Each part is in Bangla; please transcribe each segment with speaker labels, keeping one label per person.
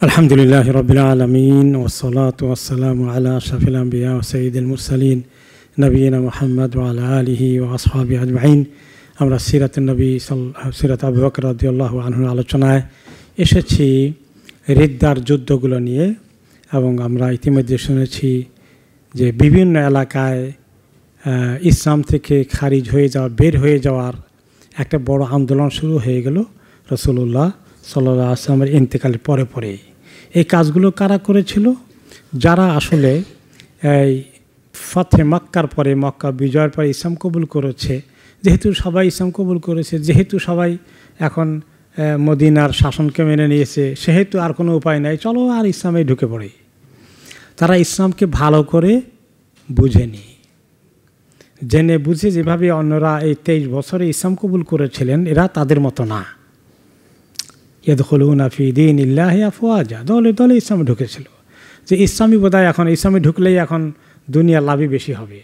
Speaker 1: الحمد لله رب العالمين والصلاة والسلام على أشرف الأنبياء وسيد المرسلين نبينا محمد وعلى آله وأصحابه أجمعين আমরা সিরাত নবী সিরাত আবু বকর রাদিয়াল্লাহু আনহুর আলোচনায় এসেছি রিদ্দার যুদ্ধগুলো নিয়ে এবং আমরা ইতিমধ্যে শুনেছি যে বিভিন্ন এলাকায় আহ, ইসলাম থেকে খারিজ হয়ে যাওয়া বের হয়ে যাওয়ার একটা বড় আন্দোলন শুরু হয়ে গেল রসুল্লাহ সাল্লাহ আসলামের ইন্তেকালের পরে পরেই এই কাজগুলো কারা করেছিল? যারা আসলে এই ফতে মক্কার পরে মক্কা, বিজয়ের পরে ইসলাম কবুল করেছে। যেহেতু সবাই ইসলাম কবুল করেছে, যেহেতু সবাই এখন মদিনার শাসনকে মেনে নিয়েছে, সেহেতু আর কোনো উপায় নাই, চলো আর ইসলামে ঢুকে পড়ে। তারা ইসলামকে ভালো করে বুঝেনি। জেনে বুঝে যেভাবে অন্যরা এই তেইশ বছরে ইসলাম কবুল করেছিলেন, এরা তাদের মতো না। ইয়াদখলুনা ফি দিন ইল্লাহি আফওয়াজা। দলে দলে ইসলামে ঢুকেছিল। যে ইসলামী বোধহয় এখন, ইসলামে ঢুকলেই এখন দুনিয়া লাভই বেশি হবে।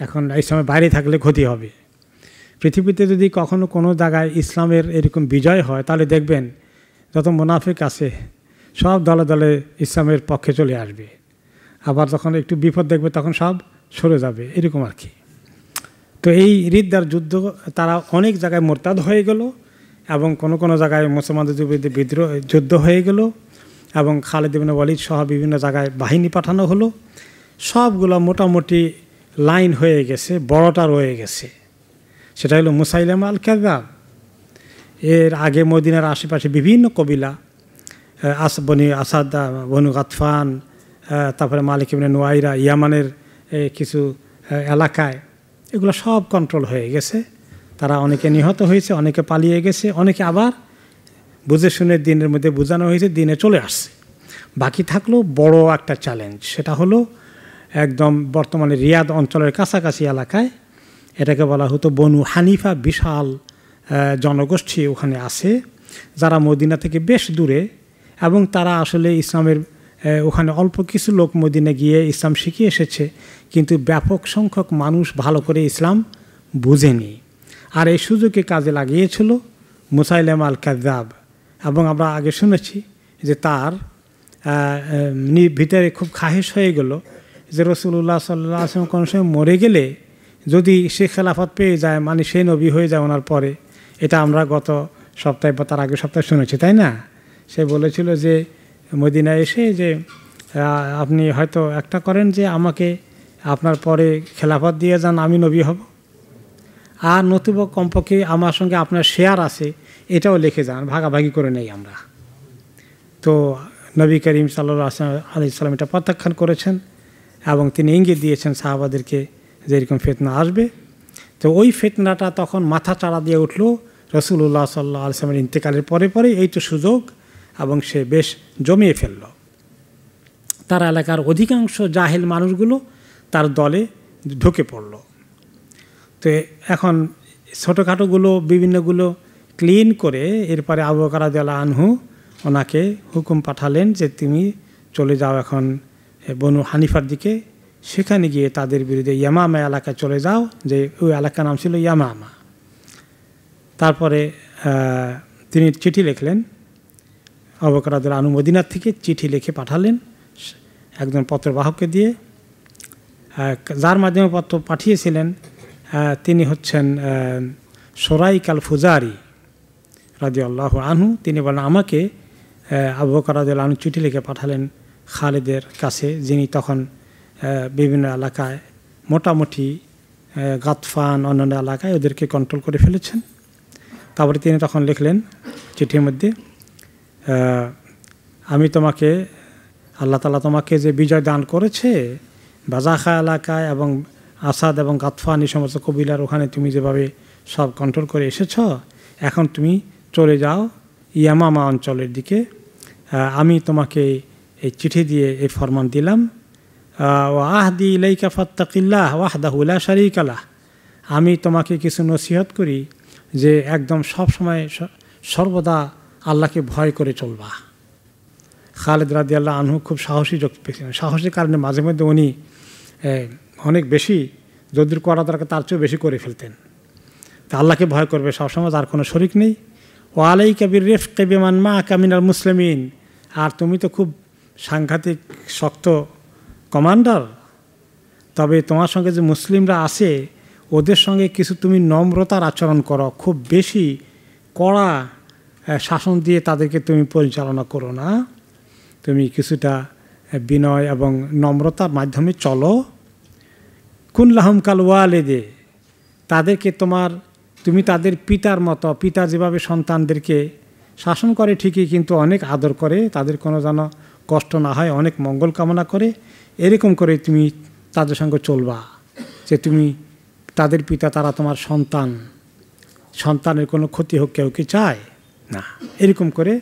Speaker 1: এখন ইসলামের বাইরে থাকলে ক্ষতি হবে। পৃথিবীতে যদি কখনো কোনো জায়গায় ইসলামের এরকম বিজয় হয়, তাহলে দেখবেন যত মুনাফিক আছে, সব দলে দলে ইসলামের পক্ষে চলে আসবে। আবার যখন একটু বিপদ দেখবে, তখন সব সরে যাবে, এরকম আর কি। তো এই রিদ্দার যুদ্ধ, তারা অনেক জায়গায় মোরতাদ হয়ে গেল। এবং কোনো কোনো জায়গায় মুসলমানদের বিরুদ্ধে বিদ্রোহ যুদ্ধ হয়ে গেল এবং খালেদ ইবিন ওয়ালিদ সহ বিভিন্ন জায়গায় বাহিনী পাঠানো হলো। সবগুলো মোটামুটি লাইন হয়ে গেছে, বড়টা রয়ে গেছে। সেটা হলো মুসাইলাম আল কাজাব এর আগে মদিনার আশেপাশে বিভিন্ন কবিলা আস বনি আসাদ বনু গাতফান তারপরে মালিক ইবনে নোয়াইরা, ইয়ামানের কিছু এলাকায় এগুলো সব কন্ট্রোল হয়ে গেছে। তারা অনেকে নিহত হয়েছে, অনেকে পালিয়ে গেছে, অনেকে আবার বুঝে শুনে দিনের মধ্যে বোঝানো হয়েছে, দিনে চলে আসছে। বাকি থাকল বড় একটা চ্যালেঞ্জ সেটা হলো একদম বর্তমানে রিয়াদ অঞ্চলের কাছাকাছি এলাকায় এটাকে বলা হতো বনু হানিফা বিশাল জনগোষ্ঠী ওখানে আছে, যারা মদিনা থেকে বেশ দূরে এবং তারা আসলে ইসলামের ওখানে অল্প কিছু লোক মদিনা গিয়ে ইসলাম শিখে এসেছে, কিন্তু ব্যাপক সংখ্যক মানুষ ভালো করে ইসলাম বুঝেনি। আর এই সুযোগকে কাজে লাগিয়েছিল মুসাইলাম আল কাজাব এবং আমরা আগে শুনেছি যে তার ভিতরে খুব খাহেশ হয়ে গেল যে রসুল্লাহ সাল্লাহ আসলাম কোনো সময় মরে গেলে যদি সে খেলাফত পেয়ে যায় মানে সে নবী হয়ে যায় ওনার পরে, এটা আমরা গত সপ্তাহে বা তার আগের সপ্তাহে শুনেছি, তাই না? সে বলেছিল যে মদিনা এসে যে আপনি হয়তো একটা করেন যে আমাকে আপনার পরে খেলাফত দিয়ে যান, আমি নবী হব। আর নতুবা কমপক্ষে আমার সঙ্গে আপনার শেয়ার আছে, এটাও লিখে যান, ভাগাভাগি করে নেই আমরা। তো নবী করিম সাল্লাহ আলি সাল্লাম এটা প্রত্যাখ্যান করেছেন এবং তিনি ইঙ্গিত দিয়েছেন সাহাবাদেরকে যে এরকম ফেতনা আসবে। তো ওই ফেতনাটা তখন মাথা চাড়া দিয়ে উঠল রসুল্লাহ সাল্লাহ আলসালামের ইন্তেকালের পরে পরে এই তো সুযোগ এবং সে বেশ জমিয়ে ফেলল। তার এলাকার অধিকাংশ জাহেল মানুষগুলো তার দলে ঢুকে পড়ল। তো এখন ছোটোখাটোগুলো, বিভিন্নগুলো ক্লিন করে এরপরে আবু বকর আনহু ওনাকে হুকুম পাঠালেন যে তুমি চলে যাও এখন বনু হানিফার দিকে। সেখানে গিয়ে তাদের বিরুদ্ধে ইয়ামামা এলাকায় চলে যাও, যে ওই এলাকার নাম ছিল ইয়ামামা। তারপরে তিনি চিঠি লিখলেন। অবকরাদের অনুমোদিনার থেকে চিঠি লিখে পাঠালেন একজন পত্রবাহককে দিয়ে। যার মাধ্যমে পত্র পাঠিয়েছিলেন তিনি হচ্ছেন সোরাইক আল ফুজারি রাজি আল্লাহ আনহু। তিনি বলেন, আমাকে আবু বকর রাদিয়াল্লাহু আনহু চিঠি লিখে পাঠালেন খালেদের কাছে, যিনি তখন বিভিন্ন এলাকায় মোটামুটি গাতফান অন্যান্য এলাকায় ওদেরকে কন্ট্রোল করে ফেলেছেন। তারপরে তিনি তখন লিখলেন চিঠির মধ্যে আমি তোমাকে, আল্লাহ তালা তোমাকে যে বিজয় দান করেছে, বাজাখা এলাকায় এবং আসাদ এবং গাতফান, এই সমস্ত কবিলার ওখানে তুমি যেভাবে সব কন্ট্রোল করে এসেছ, এখন তুমি চলে যাও ইয়ামামা অঞ্চলের দিকে। আমি তোমাকে এই চিঠি দিয়ে এই ফরমান দিলাম। আহদি ইলাইকা ফাত্তাকিল্লাহ ওয়াহদাহুল্লা শারিকালাহ আমি তোমাকে কিছু নসিহত করি যে একদম সব সময় সর্বদা আল্লাহকে ভয় করে চলবা। খালেদ রাদি আল্লাহ আনহু খুব সাহসী ব্যক্তি ছিলেন সাহসের কারণে মাঝে মধ্যে উনি অনেক বেশি যদুর করা দরকার তার চেয়েও বেশি করে ফেলতেন। তা আল্লাহকে ভয় করবে সবসময়, তার কোনো শরিক নেই। ও আলাই কবির রেফ কেবিমান মা কামিনাল মুসলিমিন। আর তুমি তো খুব সাংঘাতিক, শক্ত কমান্ডার। তবে তোমার সঙ্গে যে মুসলিমরা আছে, ওদের সঙ্গে কিছু তুমি নম্রতার আচরণ করো। খুব বেশি কড়া শাসন দিয়ে তাদেরকে তুমি পরিচালনা করো না। তুমি কিছুটা বিনয় এবং নম্রতার মাধ্যমে চলো। কুনলাহম কাল ওয়ালেদে তাদেরকে তোমার, তুমি তাদের পিতার মতো, পিতা যেভাবে সন্তানদেরকে শাসন করে ঠিকই, কিন্তু অনেক আদর করে, তাদের কোনো যেন কষ্ট না হয়, অনেক মঙ্গল কামনা করে, এরকম করে তুমি তাদের সঙ্গে চলবা। যে তুমি তাদের পিতা, তারা তোমার সন্তান, সন্তানের কোনো ক্ষতি হোক, কেউ কি চায়? না। এরকম করে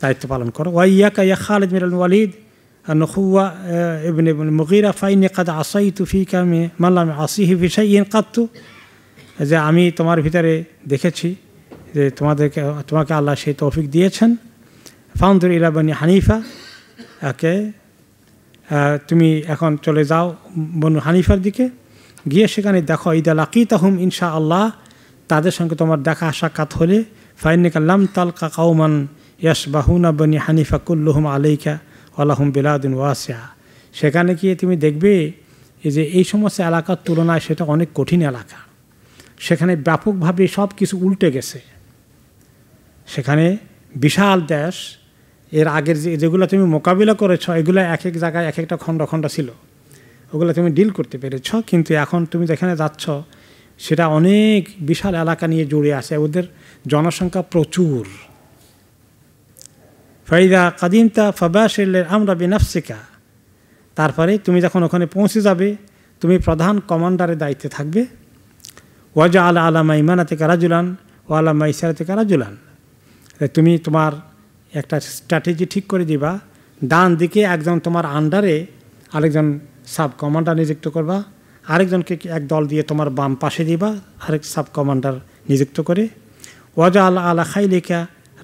Speaker 1: দায়িত্ব পালন করো। ওয়াইয়াকা ইয়া খালেদ মিরাল ওয়ালিদ নখুয়া ইবন ইবন মুগিরা ফাইনে কাদ আসাই তুফি কামে মাল্লাম আসিহি ফিসাই ইন কাত্তু যে আমি তোমার ভিতরে দেখেছি যে তোমাদেরকে তোমাকে আল্লাহ সেই তৌফিক দিয়েছেন। ফাউন্দুর ইরাবানি হানিফা। একে তুমি এখন চলে যাও বনু হানিফার দিকে। গিয়ে সেখানে দেখো ঈদ আলাকি তাহুম ইনশা আল্লাহ তাদের সঙ্গে তোমার দেখা সাক্ষাৎ হলে ফাইনিকাল্লাম তালকা কাউমান ইয়াস বাহুনা বনি হানিফা কুল্লুহুম আলাইকা। আল্লাহম বিলাউদ্দিন ওয়াসিয়া। সেখানে গিয়ে তুমি দেখবে যে এই সমস্ত এলাকার তুলনায় সেটা অনেক কঠিন এলাকা। সেখানে ব্যাপকভাবে সব কিছু উল্টে গেছে। সেখানে বিশাল দেশ, এর আগের যে যেগুলো তুমি মোকাবিলা করেছ, এগুলো এক এক জায়গায় এক একটা খণ্ড খণ্ড ছিল। ওগুলো তুমি ডিল করতে পেরেছ, কিন্তু এখন তুমি যেখানে যাচ্ছ, সেটা অনেক বিশাল এলাকা নিয়ে জুড়ে আছে। ওদের জনসংখ্যা প্রচুর। ফাইদা কাদিমতা ফাবাসের আমরা বিনাফসিকা তারপরে তুমি যখন ওখানে পৌঁছে যাবে, তুমি প্রধান কমান্ডারের দায়িত্বে থাকবে। ওয়াজা আলা আলামা থেকে রাজুলান ও আলামা থেকে রাজুলান তুমি তোমার একটা স্ট্র্যাটেজি ঠিক করে দিবা। ডান দিকে একজন তোমার আন্ডারে আরেকজন সাব কমান্ডার নিযুক্ত করবা। আরেকজনকে এক দল দিয়ে তোমার বাম পাশে দিবা, আরেক সাব কমান্ডার নিযুক্ত করে। ওয়াজা আল্লাহ আলা খাইলিকা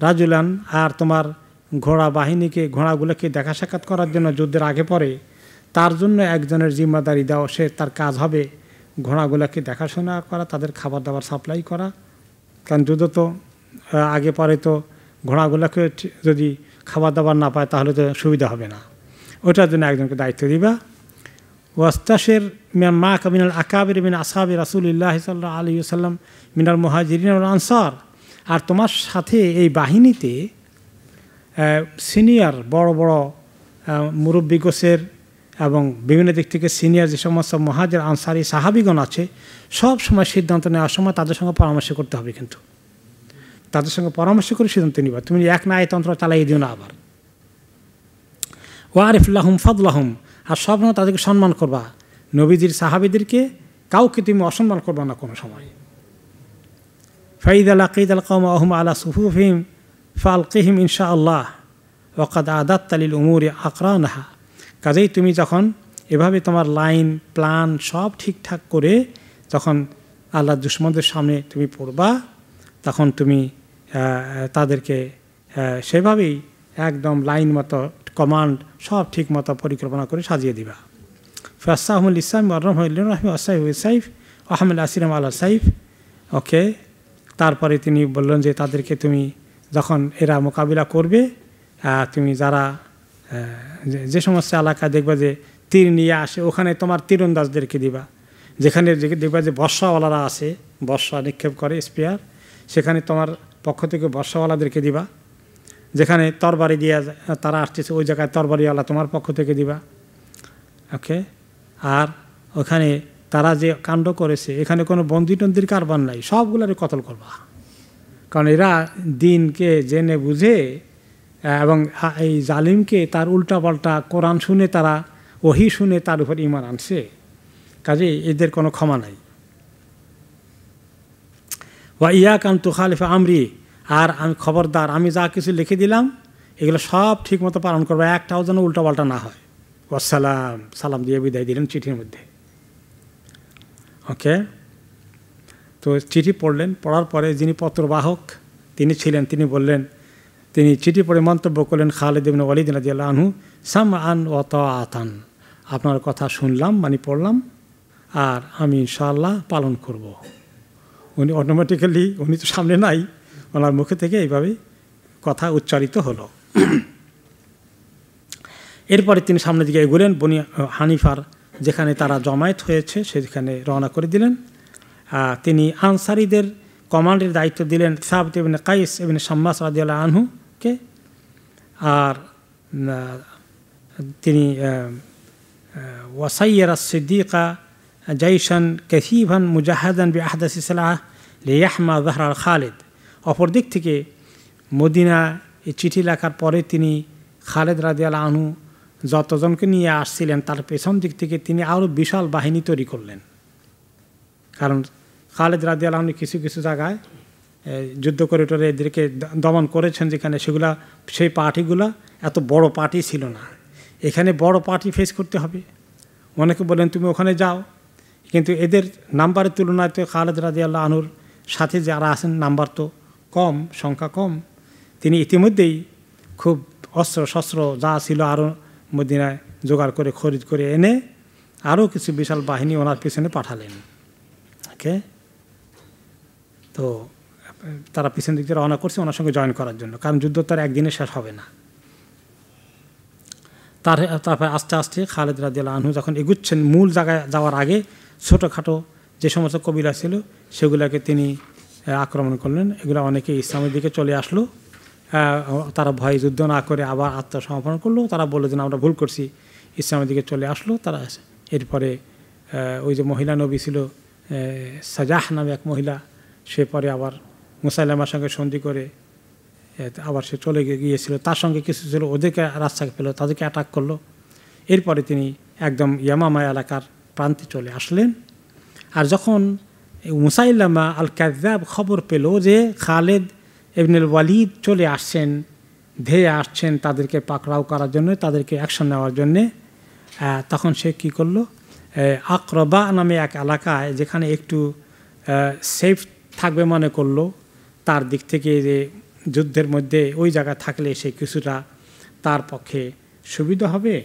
Speaker 1: রাজুলান আর তোমার ঘোড়া বাহিনীকে, ঘোড়াগুলোকে দেখা সাক্ষাৎ করার জন্য যুদ্ধের আগে পরে, তার জন্য একজনের জিম্মাদারি দেওয়া, সে তার কাজ হবে ঘোড়াগুলোকে দেখাশোনা করা, তাদের খাবার দাবার সাপ্লাই করা। কারণ যুদ্ধ তো আগে পরে তো ঘোড়াগুলোকে যদি খাবার দাবার না পায় তাহলে তো সুবিধা হবে না। ওটার জন্য একজনকে দায়িত্ব দিবা। ওয়াস্তাসের মা কামিনাল আকাবির মিন আসাবি রাসুলিল্লাহ সাল্লাহ আলী সাল্লাম মিনাল মহাজিরিন আনসার। আর তোমার সাথে এই বাহিনীতে সিনিয়র বড় বড় মুরব্বী গোছের এবং বিভিন্ন দিক থেকে সিনিয়র যে সমস্ত মহাজের আনসারি সাহাবিগণ আছে, সব সময় সিদ্ধান্ত নেওয়ার সময় তাদের সঙ্গে পরামর্শ করতে হবে কিন্তু। তাদের সঙ্গে পরামর্শ করে সিদ্ধান্ত নিবা। তুমি এক না তন্ত্র চালাই দিও না আবার। ওয়ারিফুল্লাহম ফদলাহম আর সব সময় তাদেরকে সম্মান করবা। নবীজির সাহাবিদেরকে কাউকে তুমি অসম্মান করবা না কোনো সময়। ফাইদ আল আকিদ আল কম আহম আলা সুফুফিম ফালকিহিম ইনশা আল্লাহ ওকাদ আদাত তালিল উমুরে আকরানাহা। কাজেই তুমি যখন এভাবে তোমার লাইন, প্ল্যান সব ঠিকঠাক করে যখন আল্লাহ দুশ্মনদের সামনে তুমি পড়বা, তখন তুমি তাদেরকে সেভাবেই একদম লাইন মতো, কমান্ড সব ঠিক মতো পরিকল্পনা করে সাজিয়ে দিবা। ফাসাহমুল ইসলাম রহমুল্লাহ আসাইফ সাইফ আহমদ আসিরাম আল্লাহ সাইফ। ওকে, তারপরে তিনি বললেন যে তাদেরকে তুমি যখন এরা মোকাবিলা করবে তুমি যারা যে সমস্ত এলাকায় দেখবা যে তীর নিয়ে আসে, ওখানে তোমার তীরন্দাজদেরকে দিবা। যেখানে দেখবা যে বর্ষাওয়ালারা আছে, বর্ষা নিক্ষেপ করে স্পেয়ার, সেখানে তোমার পক্ষ থেকে বর্ষাওয়ালাদেরকে দিবা। যেখানে তরবারি দিয়ে তারা আসতেছে, ওই জায়গায় তরবারিওয়ালা তোমার পক্ষ থেকে দিবা। ওকে? আর ওখানে তারা যে কাণ্ড করেছে, এখানে কোনো বন্দি টন্দির কারবার নাই, সবগুলোরই কতল করবা। কারণ এরা দিনকে জেনে বুঝে এবং এই জালিমকে তার উল্টাপাল্টা কোরআন শুনে তারা, ওহি শুনে তার উপর ইমান আনছে। কাজে এদের কোনো ক্ষমা নাই। ওয়া ইয়া কান তুখালিফা আমরি, আর আমি খবরদার, আমি যা কিছু লিখে দিলাম, এগুলো সব ঠিক মতো পালন করব, একটাও যেন উল্টাপাল্টা না হয়। ওয়াসালাম সালাম দিয়ে বিদায় দিলেন চিঠির মধ্যে। ওকে? তো চিঠি পড়লেন, পড়ার পরে যিনি পত্রবাহক তিনি ছিলেন, তিনি বললেন, তিনি চিঠি পড়ে মন্তব্য করলেন খালেদ ইবিন ওয়ালিদ রাজিয়াল্লাহ আনহু সাম আন ও আতান আপনার কথা শুনলাম মানে পড়লাম, আর আমি ইনশাআল্লাহ পালন করব। উনি অটোমেটিক্যালি উনি তো সামনে নাই, ওনার মুখে থেকে এইভাবে কথা উচ্চারিত হলো। এরপরে তিনি সামনের দিকে এগুলেন, বনি হানিফার যেখানে তারা জমায়েত হয়েছে, সেখানে রওনা করে দিলেন। তিনি আনসারিদের কমান্ডের দায়িত্ব দিলেন সাহাবত এবিন কাইস এবিন শাম্মাস রাজিয়াল্লাহ আনহুকে। আর তিনি ওয়াসাইয়ার সিদ্দিকা জাইশান কেসিভান মুজাহাদান বি আহদাসি সালাহ লিয়াহমা জাহরার খালেদ অপর দিক থেকে মদিনা এই চিঠি লেখার পরে তিনি খালেদ রাজিয়াল আনহু যতজনকে নিয়ে আসছিলেন তার পেছন দিক থেকে তিনি আরও বিশাল বাহিনী তৈরি করলেন। কারণ খালেদ রাজিয়াল আহনু কিছু কিছু জায়গায় যুদ্ধ করে টোরে এদেরকে দমন করেছেন যেখানে সেগুলা, সেই পার্টিগুলা এত বড় পার্টি ছিল না। এখানে বড় পার্টি ফেস করতে হবে। অনেকে বলেন, তুমি ওখানে যাও। কিন্তু এদের নাম্বারের তুলনায় তো খালেদ রাজি আল্লাহ আনুর সাথে যারা আছেন, নাম্বার তো কম, সংখ্যা কম। তিনি ইতিমধ্যেই খুব অস্ত্র শস্ত্র যা ছিল আরও মদিনায় জোগাড় করে, খরিদ করে এনে আরও কিছু বিশাল বাহিনী ওনার পিছনে পাঠালেন। ওকে তো, তারা পিছন দিক দিয়ে রওনা করছে ওনার সঙ্গে জয়েন করার জন্য। কারণ যুদ্ধ তার একদিনে শেষ হবে না। তার, তারপরে আস্তে আস্তে খালেদ রাজিয়াল আনহু যখন এগুচ্ছেন, মূল জায়গায় যাওয়ার আগে ছোটোখাটো যে সমস্ত কবিরা ছিল, সেগুলোকে তিনি আক্রমণ করলেন। এগুলো অনেকে ইসলামের দিকে চলে আসলো। তারা ভয় যুদ্ধ না করে আবার আত্মসমর্পণ করল। তারা বলল যে আমরা ভুল করছি। ইসলামের দিকে চলে আসলো। তারা এরপরে ওই যে মহিলা নবী ছিল সাজাহ নামে এক মহিলা, সে পরে আবার মুসাইলামার সঙ্গে সন্ধি করে আবার সে চলে গিয়েছিল। তার সঙ্গে কিছু ছিল, ওদেরকে রাস্তাকে পেল, তাদেরকে অ্যাটাক করল। এরপরে তিনি একদম ইয়ামামা এলাকার প্রান্তে চলে আসলেন। আর যখন মুসাইল্লামা আল কাজাব খবর পেল যে খালেদ এবনুল ওয়ালিদ চলে আসছেন, ধেয়ে আসছেন তাদেরকে পাকড়াও করার জন্য, তাদেরকে অ্যাকশন নেওয়ার জন্যে তখন সে কি করল? আকরবা নামে এক এলাকায় যেখানে একটু সেফ থাকবে মনে করল, তার দিক থেকে যে যুদ্ধের মধ্যে ওই জায়গায় থাকলে সে কিছুটা তার পক্ষে সুবিধা হবে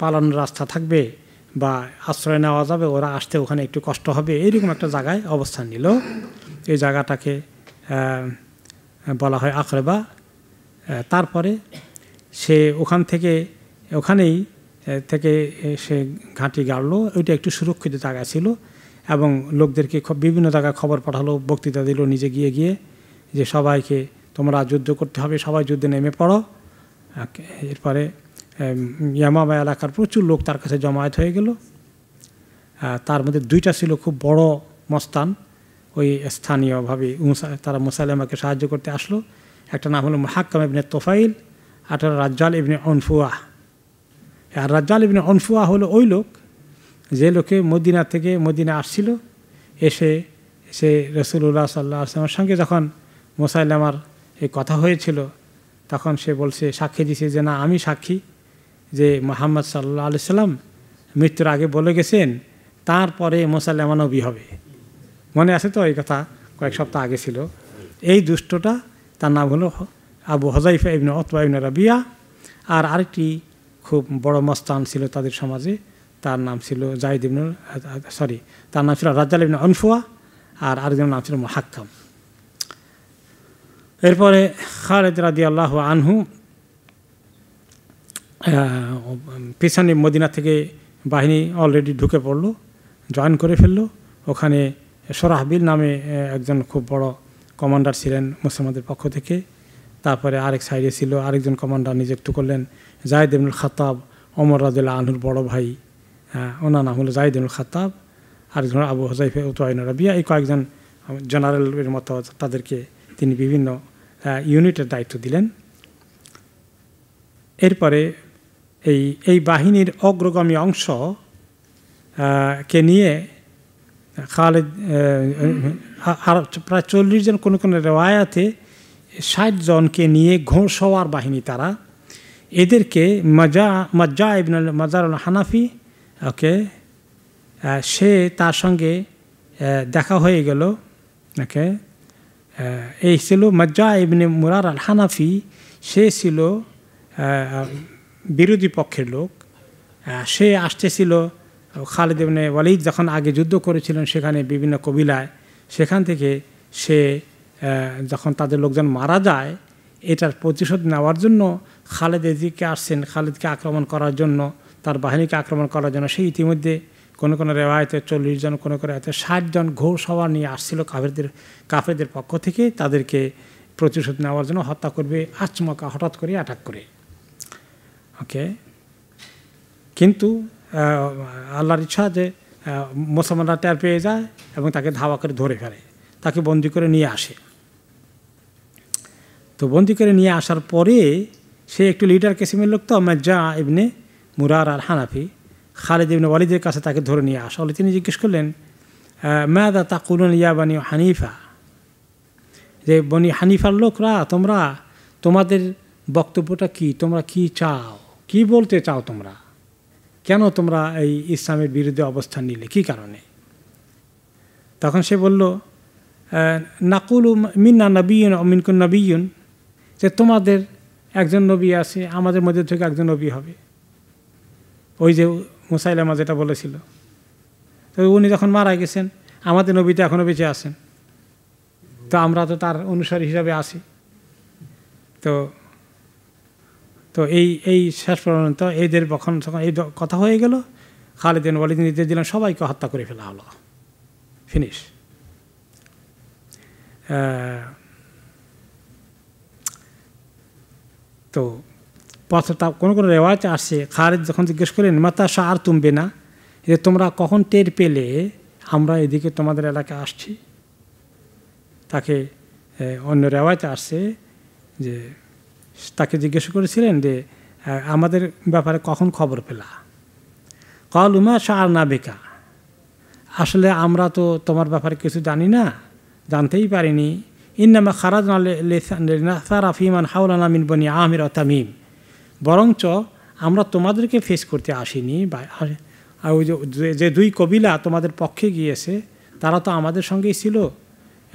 Speaker 1: পালানোর রাস্তা থাকবে বা আশ্রয় নেওয়া যাবে, ওরা আসতে ওখানে একটু কষ্ট হবে এইরকম একটা জায়গায় অবস্থান নিল। এই জায়গাটাকে বলা হয় আখরেবা তারপরে সে ওখান থেকে, ওখানেই থেকে সে ঘাঁটি গাড়লো। ওইটা একটু সুরক্ষিত জায়গা ছিল এবং লোকদেরকে বিভিন্ন জায়গায় খবর পাঠালো, বক্তৃতা দিল, নিজে গিয়ে গিয়ে যে সবাইকে তোমরা যুদ্ধ করতে হবে, সবাই যুদ্ধে নেমে পড়ো। এরপরে ইয়ামাবা এলাকার প্রচুর লোক তার কাছে জমায়েত হয়ে গেল। তার মধ্যে দুইটা ছিল খুব বড় মস্তান। ওই স্থানীয়ভাবে তারা মুসাইলামাকে সাহায্য করতে আসলো। একটা নাম হলো মাহাক্কাম ইবনে তোফাইল আর রাজ্জাল ইবনে অনফুয়া আর রাজ্জাল ইবনে অনফুয়া হলো ওই লোক যে লোকে মদিনা থেকে মদিনা আসছিল, এসে সে রসুল্লাহ সাল্লাহ আসলামের সঙ্গে যখন মোসাইলামার এই কথা হয়েছিল, তখন সে বলছে, সাক্ষী দিছে যে, না, আমি সাক্ষী যে মোহাম্মদ সাল্লাহ আলি সাল্লাম মৃত্যুর আগে বলে গেছেন, তারপরে মোসাল্লামা নবী হবে। মনে আছে তো এই কথা? কয়েক সপ্তাহ আগে ছিল। এই দুষ্টটা, তার নাম হলো আবু হজাইফা ইবনে অতবা ইবনে রাবিয়া, আর আরেকটি খুব বড় মস্তান ছিল তাদের সমাজে। তার নাম ছিল জাহিদ ইবনুল, সরি, তার নাম ছিল রাজ্জাল ইবনে অনফুয়া আর আরেকজনের নাম ছিল হাক্কাম এরপরে খালেদ রাদি আল্লাহ আনহু পিছনে মদিনা থেকে বাহিনী অলরেডি ঢুকে পড়ল, জয়েন করে ফেলল। ওখানে সরাহবিল নামে একজন খুব বড় কমান্ডার ছিলেন মুসলমানদের পক্ষ থেকে। তারপরে আরেক সাইডে ছিল আরেকজন কমান্ডার নিযুক্ত করলেন। জাহিদ ইবনুল খাতাব অমর রাজুল্লাহ আনহুর বড় ভাই হ্যাঁ ওনার নাম হলো জাহিদ ইবনুল খাতাব আরেকজন আবু হজাইফে উতওয়াইন রাবিয়া, এই কয়েকজন জেনারেলের মতো তাদেরকে তিনি বিভিন্ন ইউনিটের দায়িত্ব দিলেন। এরপরে এই এই বাহিনীর অগ্রগামী অংশ কে নিয়ে, খালেদ আর প্রায় চল্লিশ জন কোনো কোনো রেওয়ায়াতে ষাট জনকে নিয়ে ঘোড়সওয়ার বাহিনী তারা এদেরকে মজা মজ্জা ইবন মজারুল হানাফি, ওকে সে তার সঙ্গে দেখা হয়ে গেল, ওকে এই ছিল মজ্জা ইবনে মুরার আল হানাফি, সে ছিল বিরোধী পক্ষের লোক সে আসতেছিল, খালেদ ইবনে ওয়ালিদ যখন আগে যুদ্ধ করেছিলেন সেখানে বিভিন্ন কবিলায়, সেখান থেকে সে যখন তাদের লোকজন মারা যায়, এটার প্রতিশোধ নেওয়ার জন্য খালেদ এদিকে আসছেন, খালেদকে আক্রমণ করার জন্য, তার বাহিনীকে আক্রমণ করার জন্য। সেই ইতিমধ্যে কোনো কোনো রেওয়ায়তে চল্লিশ জন, কোনো কোনো রেওয়ায়তে ষাট জন সভা নিয়ে আসছিল কাফেরদের কাফেরদের পক্ষ থেকে। তাদেরকে প্রতিশোধ নেওয়ার জন্য হত্যা করবে আচমকা, হঠাৎ করে অ্যাটাক করে। ওকে কিন্তু আল্লাহর ইচ্ছা যে মুসলমানরা টের পেয়ে যায় এবং তাকে ধাওয়া করে ধরে ফেলে। তাকে বন্দি করে নিয়ে আসে। তো বন্দি করে নিয়ে আসার পরে সে একটু লিডার কেসিমের লোক তো আমার যা ইবনে মুরার আর হানাফি খালেদ ইবনে ওয়ালিদের কাছে তাকে ধরে নিয়ে আসা হলে। তিনি জিজ্ঞেস করলেন ম্যাদা তা কুলন ইয়া বানি হানিফা? যে, বনি হানিফার লোকরা, তোমরা, তোমাদের বক্তব্যটা কি? তোমরা কি চাও? কি বলতে চাও তোমরা? কেন তোমরা এই ইসলামের বিরুদ্ধে অবস্থান নিলে? কি কারণে? তখন সে বলল নাকুল মিন্না নবীন মিনকুন নবীন যে, তোমাদের একজন নবী আছে, আমাদের মধ্যে থেকে একজন নবী হবে। ওই যে মুসাইলামা যেটা বলেছিল। তো উনি যখন মারা গেছেন, আমাদের নবীতে এখনও বেঁচে আছেন। তো আমরা তো তার অনুসারী হিসাবে আছি। তো তো এই এই শেষ পর্যন্ত এদের যখন যখন এই কথা হয়ে গেল খালিদিন ওয়ালিদ নির্দেশ দিলেন, সবাইকে হত্যা করে ফেলা হলো। ফিনিশ। তো তা কোনো কোনো রেওয়াজ আসছে খালেদ যখন জিজ্ঞেস করেন মাতা আর তুমবে না যে, তোমরা কখন টের পেলে আমরা এদিকে তোমাদের এলাকায় আসছি? তাকে অন্য রেওয়াজে আসছে যে, তাকে জিজ্ঞেস করেছিলেন যে আমাদের ব্যাপারে কখন খবর পেলা? কল উমা শাহ না বেকা? আসলে আমরা তো তোমার ব্যাপারে কিছু জানি না, জানতেই পারিনি। ইন্নামা খারাজ সারাফিমান হাউলানা মিন বনি আমির তামিম। বরঞ্চ আমরা তোমাদেরকে ফেস করতে আসিনি বা ওই যে দুই কবিলা তোমাদের পক্ষে গিয়েছে, তারা তো আমাদের সঙ্গেই ছিল।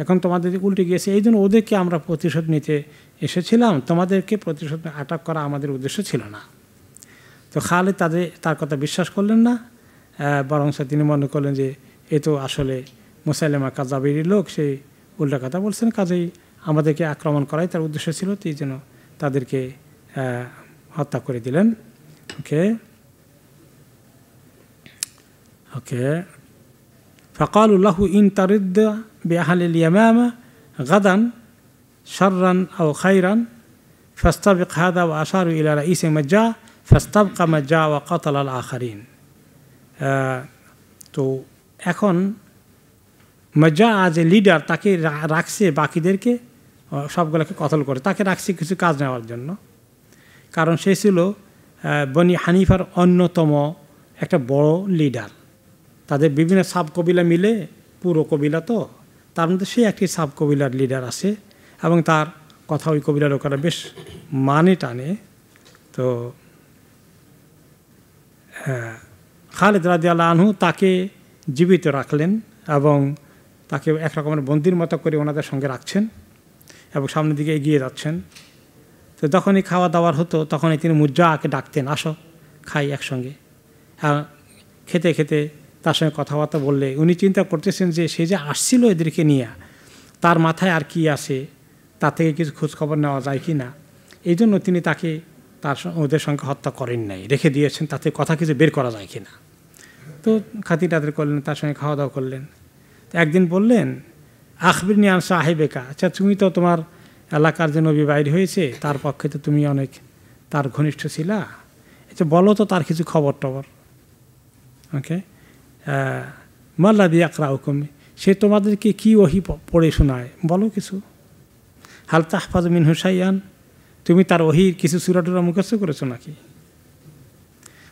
Speaker 1: এখন তোমাদের উল্টে গিয়েছে। এই জন্য ওদেরকে আমরা প্রতিশোধ নিতে এসেছিলাম। তোমাদেরকে প্রতিশোধ আটক করা আমাদের উদ্দেশ্য ছিল না। তো খালে তাদের তার কথা বিশ্বাস করলেন না। বরং তিনি মনে করলেন যে, এ তো আসলে মুসাইলেমা কাজাবির লোক সেই উল্টা কথা বলছেন কাজেই আমাদেরকে আক্রমণ করাই তার উদ্দেশ্য ছিল এই জন্য তাদেরকে হত্যা করে দিলেন ওকে ওকে فقال له إن ترد بأهل اليمامة غدا شرا أو خيرا فاستبق هذا وأشاروا إلى رئيس مجاء فاستبق مجاء وقتل الآخرين তো এখন মজা আজ এ লিডার তাকে রাখছে বাকিদেরকে সবগুলোকে কতল করে, তাকে রাখছে কিছু কাজ নেওয়ার জন্য। কারণ সে ছিল বনি হানিফার অন্যতম একটা বড় লিডার তাদের বিভিন্ন সাব কবিলা মিলে, পুরো কবিলা তো, তার মধ্যে সে একটি সাব কবিলার লিডার আছে, এবং তার কথা ওই কবিলার লোকেরা বেশ মানে টানে। তো খালেদ রাজি আল্লাহ আনহু তাকে জীবিত রাখলেন এবং তাকে এক রকমের বন্দির মতো করে ওনাদের সঙ্গে রাখছেন এবং সামনের দিকে এগিয়ে যাচ্ছেন। তো যখনই খাওয়া দাওয়ার হতো, তখনই তিনি মুজ্জাকে ডাকতেন, আসো, খাই একসঙ্গে। খেতে খেতে তার সঙ্গে কথাবার্তা বললে উনি চিন্তা করতেছেন যে সে যে আসছিল এদেরকে নিয়ে, তার মাথায় আর কি আসে তার থেকে কিছু খোঁজখবর নেওয়া যায় কি না? এই জন্য তিনি তাকে, তার ওদের সঙ্গে হত্যা করেন নাই, রেখে দিয়েছেন, তাতে কথা কিছু বের করা যায় কি না? তো খাতি তাদের করলেন তার সঙ্গে খাওয়া দাওয়া করলেন। একদিন বললেন আখবির নিয়ান সাহেবেকা। আচ্ছা তুমি তো তোমার এলাকার যে নবী বাইর হয়েছে, তার পক্ষে তো তুমি অনেক, তার ঘনিষ্ঠ ছিলা। আচ্ছা বলো তো তার কিছু খবর টবর ওকে? মাল্লা দিয়ে আকরা সে তোমাদেরকে কি ওহি পড়ে শোনায়? বলো কিছু। হাল তাহফাজ মিন হুসাইয়ান তুমি তার ওহির কিছু সুরাটুরা মুখস্থ করেছ নাকি?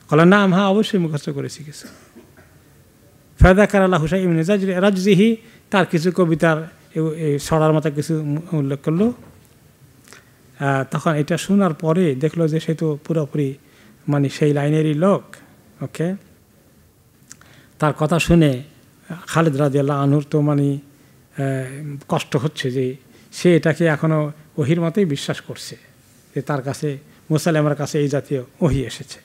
Speaker 1: কলা, না হ্যাঁ অবশ্যই মুখস্থ করেছি কিছু। ফেদা কারালা হুসাই ইমিন রাজজিহি, তার কিছু কবিতার সরার মতো কিছু উল্লেখ করল। তখন এটা শোনার পরে দেখল যে সে তো পুরোপুরি মানে সেই লাইনেরই লোক, ওকে? তার কথা শুনে খালেদ রাজিয়াল্লাহ আনুর তো মানে কষ্ট হচ্ছে যে সে এটাকে এখনও ওহির মতোই বিশ্বাস করছে যে তার কাছে মুসালামের কাছে এই জাতীয় ওহি এসেছে।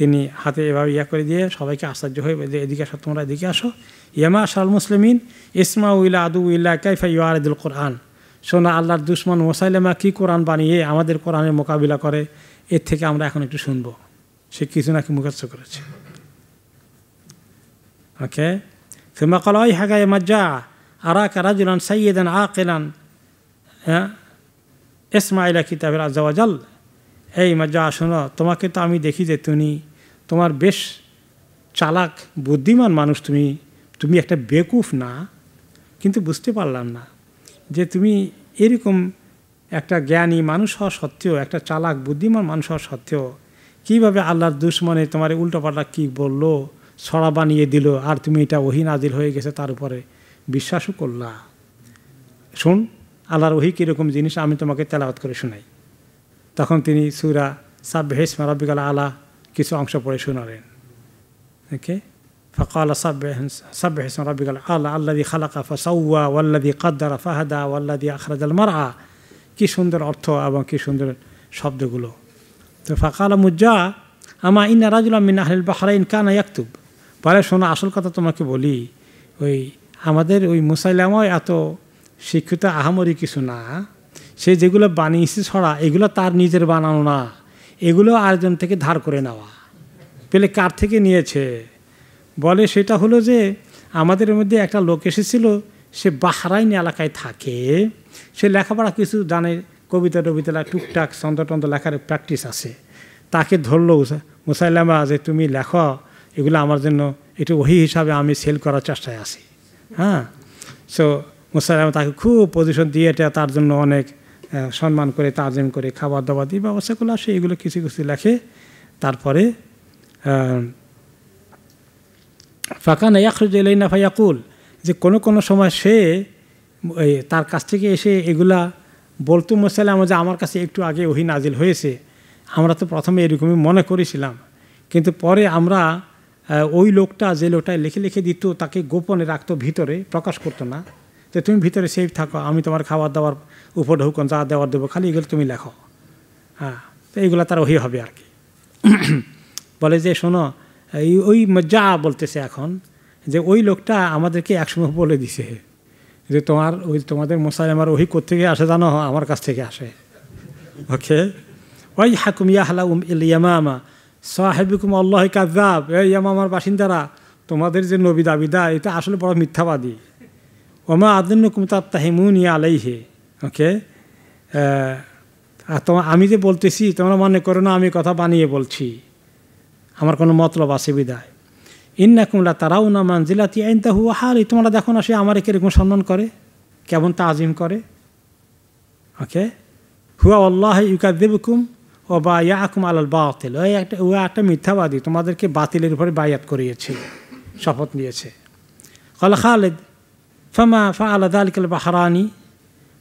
Speaker 1: তিনি হাতে এভাবে ইয়া করে দিয়ে সবাইকে আশ্চর্য হয়ে এদিকে আসো, তোমরা এদিকে আসো। ইয়ামা আসাল মুসলিমিন ইসমা উইলা আদু উইল্লা কাইফা ইয়ারদুল কোরআন। সোনা আল্লাহর দুশ্মন মোসাইলেমা কী কোরআন বানিয়ে আমাদের কোরআনের মোকাবিলা করে? এর থেকে আমরা এখন একটু শুনব। সে কিছু নাকি মুখস্থ করেছে। ওকে? ফিমা ওই হাগায় মাজা আরা কারাজুলান সাইয়েদান আ কেলান হ্যাঁ? ইসমাইলা কিতাবের আজাল এই মাজা শোনো, তোমাকে তো আমি দেখি যে তুমি তোমার বেশ চালাক, বুদ্ধিমান মানুষ তুমি। তুমি একটা বেকুফ না, কিন্তু বুঝতে পারলাম না যে তুমি এরকম একটা জ্ঞানী মানুষ হওয়া সত্ত্বেও, একটা চালাক, বুদ্ধিমান মানুষ হওয়া সত্ত্বেও, কীভাবে আল্লাহর দুশ্মনে তোমার উল্টোপাল্টা কী বলল, ছড়া বানিয়ে দিল, আর তুমি এটা ওহি নাজিল হয়ে গেছে তার উপরে বিশ্বাসও করলা। শোন, আল্লাহর ওহি কীরকম জিনিস আমি তোমাকে তেলাওয়াত করে শোনাই। তখন তিনি সুরা সাব্বেহেস মারাবিকাল আলা কিছু অংশ পড়ে শোনালেন ওকে فقال سبح سبح اسم ربك الاعلى الذي خلق فسوى والذي قدر فهدى والذي اخرج المرعى কি সুন্দর অর্থ এবং কি সুন্দর শব্দগুলো তো ফাকালা মুজ্জা আমা ইন্না রাজুলাম মিন আহলিল বাহরাইন কানা ইয়াকতুব পরে শোনো আসল কথা তোমাকে বলি ওই আমাদের ওই মুসাইলামাও এত শিক্ষিত আহামরি কিছু না সে যেগুলো বানিয়েছে ছড়া এগুলো তার নিজের বানানো না এগুলো আরেকজন থেকে ধার করে নেওয়া। পেলে কার থেকে নিয়েছে? বলে সেটা হলো যে, আমাদের মধ্যে একটা লোক এসেছিল, সে বাহরাইন এলাকায় থাকে। সে লেখাপড়া কিছু জানে, কবিতা টবিতা টুকটাক চন্দ্রটন্দ্র লেখার প্র্যাকটিস আছে। তাকে ধরলো মুসাইলামা যে তুমি লেখো, এগুলো আমার জন্য একটু ওহি হিসাবে আমি সেল করার চেষ্টায় আছি। হ্যাঁ? সো মুসাইলামা তাকে খুব পজিশন দিয়ে, এটা তার জন্য অনেক সম্মান করে, তাজিম করে খাবার দাবার দিয়ে ব্যবস্থা করলে। আসে এগুলো কিছু কিছু লেখে। তারপরে ফাঁকান ইয়াকরুজ এলাইনা ফাইয়াকুল যে কোনো কোনো সময় সে তার কাছ থেকে এসে এগুলা বলতো মোসাইলাম যে আমার কাছে একটু আগে ওহি নাজিল হয়েছে। আমরা তো প্রথমে এরকমই মনে করেছিলাম। কিন্তু পরে আমরা ওই লোকটা যে লোকটা লিখে লিখে দিত, তাকে গোপনে রাখতো, ভিতরে প্রকাশ করতো না। যে তুমি ভিতরে সেফ থাকো, আমি তোমার খাবার দাবার উপর ঢুকন যা দেওয়ার দেবো, খালি এগুলো তুমি লেখো। হ্যাঁ তো এইগুলো তার ওহি হবে আর কি। বলে যে, শোনো, এই ওই যা বলতেছে এখন, যে ওই লোকটা আমাদেরকে একসময় বলে দিছে, যে তোমার ওই তোমাদের মশাই আমার ওহি কোথেকে আসে জানো? আমার কাছ থেকে আসে। ওকে? ওই হাকুম ইয়াহলা উম ইয়ামামা, সাহেবিকুম আল্লাহ কাজাব এই ইয়ামামার বাসিন্দারা, তোমাদের যে নবী দাবিদা এটা আসলে বড় মিথ্যাবাদী। ওমা আদিনুকুম তাহিমুন ইয়া আলাইহে ওকে আর তোমার আমি যে বলতেছি, তোমরা মনে করো না, আমি কথা বানিয়ে বলছি। আমার কোনো মতলব আছে বিদায় ইন্না কুমলা তারাও না মানজিলাতি আইনতা হুয়া হারি তোমরা দেখো না সে আমার কীরকম সম্মান করে, কেমন তাজিম করে ওকে হুয়া আল্লাহ ইউকা দেবকুম ও বা ইয়াকুম আলাল বাতিল। ওই একটা ও একটা মিথ্যাবাদী তোমাদেরকে বাতিলের উপরে বায়াত করিয়েছে, শপথ নিয়েছে। কলা খালেদ ফামা ফা আলাদা আলিকাল বাহারানি।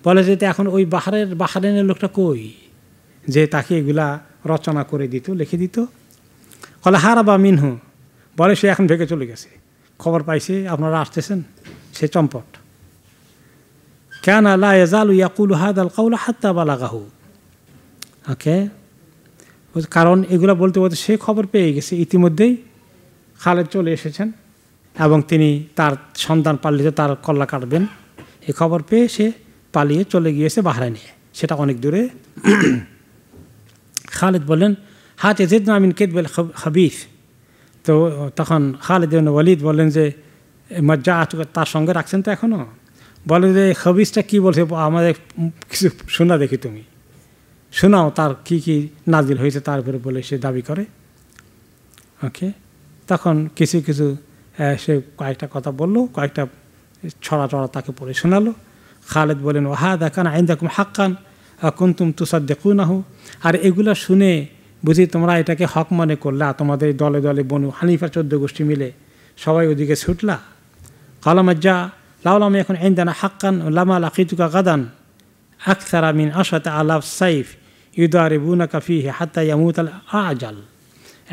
Speaker 1: বলে যে এখন ওই বাহারের বাহারেনের লোকটা কই? যে তাকে এগুলা রচনা করে দিত, লিখে দিত। কলে, হারাবা মিনহু। বলে, সে এখন ভেগে চলে গেছে। খবর পাইছে, আপনারা আসতেছেন? সে চম্পট। কেন আল্লাহ এজালু ইয়াকুল হাদ আল কাউল হাত্তা বালাগাহু। ওকে? কারণ এগুলো বলতে বলতে সে খবর পেয়ে গেছে। ইতিমধ্যেই খালেদ চলে এসেছেন। এবং তিনি তার সন্তান পালিয়ে তার কল্লা কাটবেন। এই খবর পেয়ে সে পালিয়ে চলে গিয়েছে বাহরাইনে। সেটা অনেক দূরে। খালেদ বললেন, হাত এজেদ আমিন কেদবেল হাবিফ তো তখন খালেদ ওয়ালিদ বললেন যে, মজ্জা তার সঙ্গে রাখছেন তো এখনও বলে যে হবিসটা কী বলছে? আমাদের কিছু শোনা দেখি তুমি। শোনাও তার কি কি নাজিল হয়েছে তার উপরে বলে সে দাবি করে। ওকে। তখন কিছু কিছু সে কয়েকটা কথা বলল, কয়েকটা ছড়া ছড়া তাকে পড়ে শোনালো। খালেদ বলেন ওহা দেখান আইন দেখুন হাক্কান কুন্তুম তুষার দেখু না হো আর এগুলো শুনে বুঝি তোমরা এটাকে হক মনে করলা, তোমাদের দলে দলে বনু হানিফা চোদ্দ গোষ্ঠী মিলে সবাই ওদিকে ছুটলা। কালামাজ্জা লাউলাম এখন আইনদানা হাক্কান, লামা লাকিতুকা গাদান, আকসারা মিন আসাতে আলাফ সাইফ ইউদারে বুনা কাফি হাত্তা ইয়ামুত আল আজাল।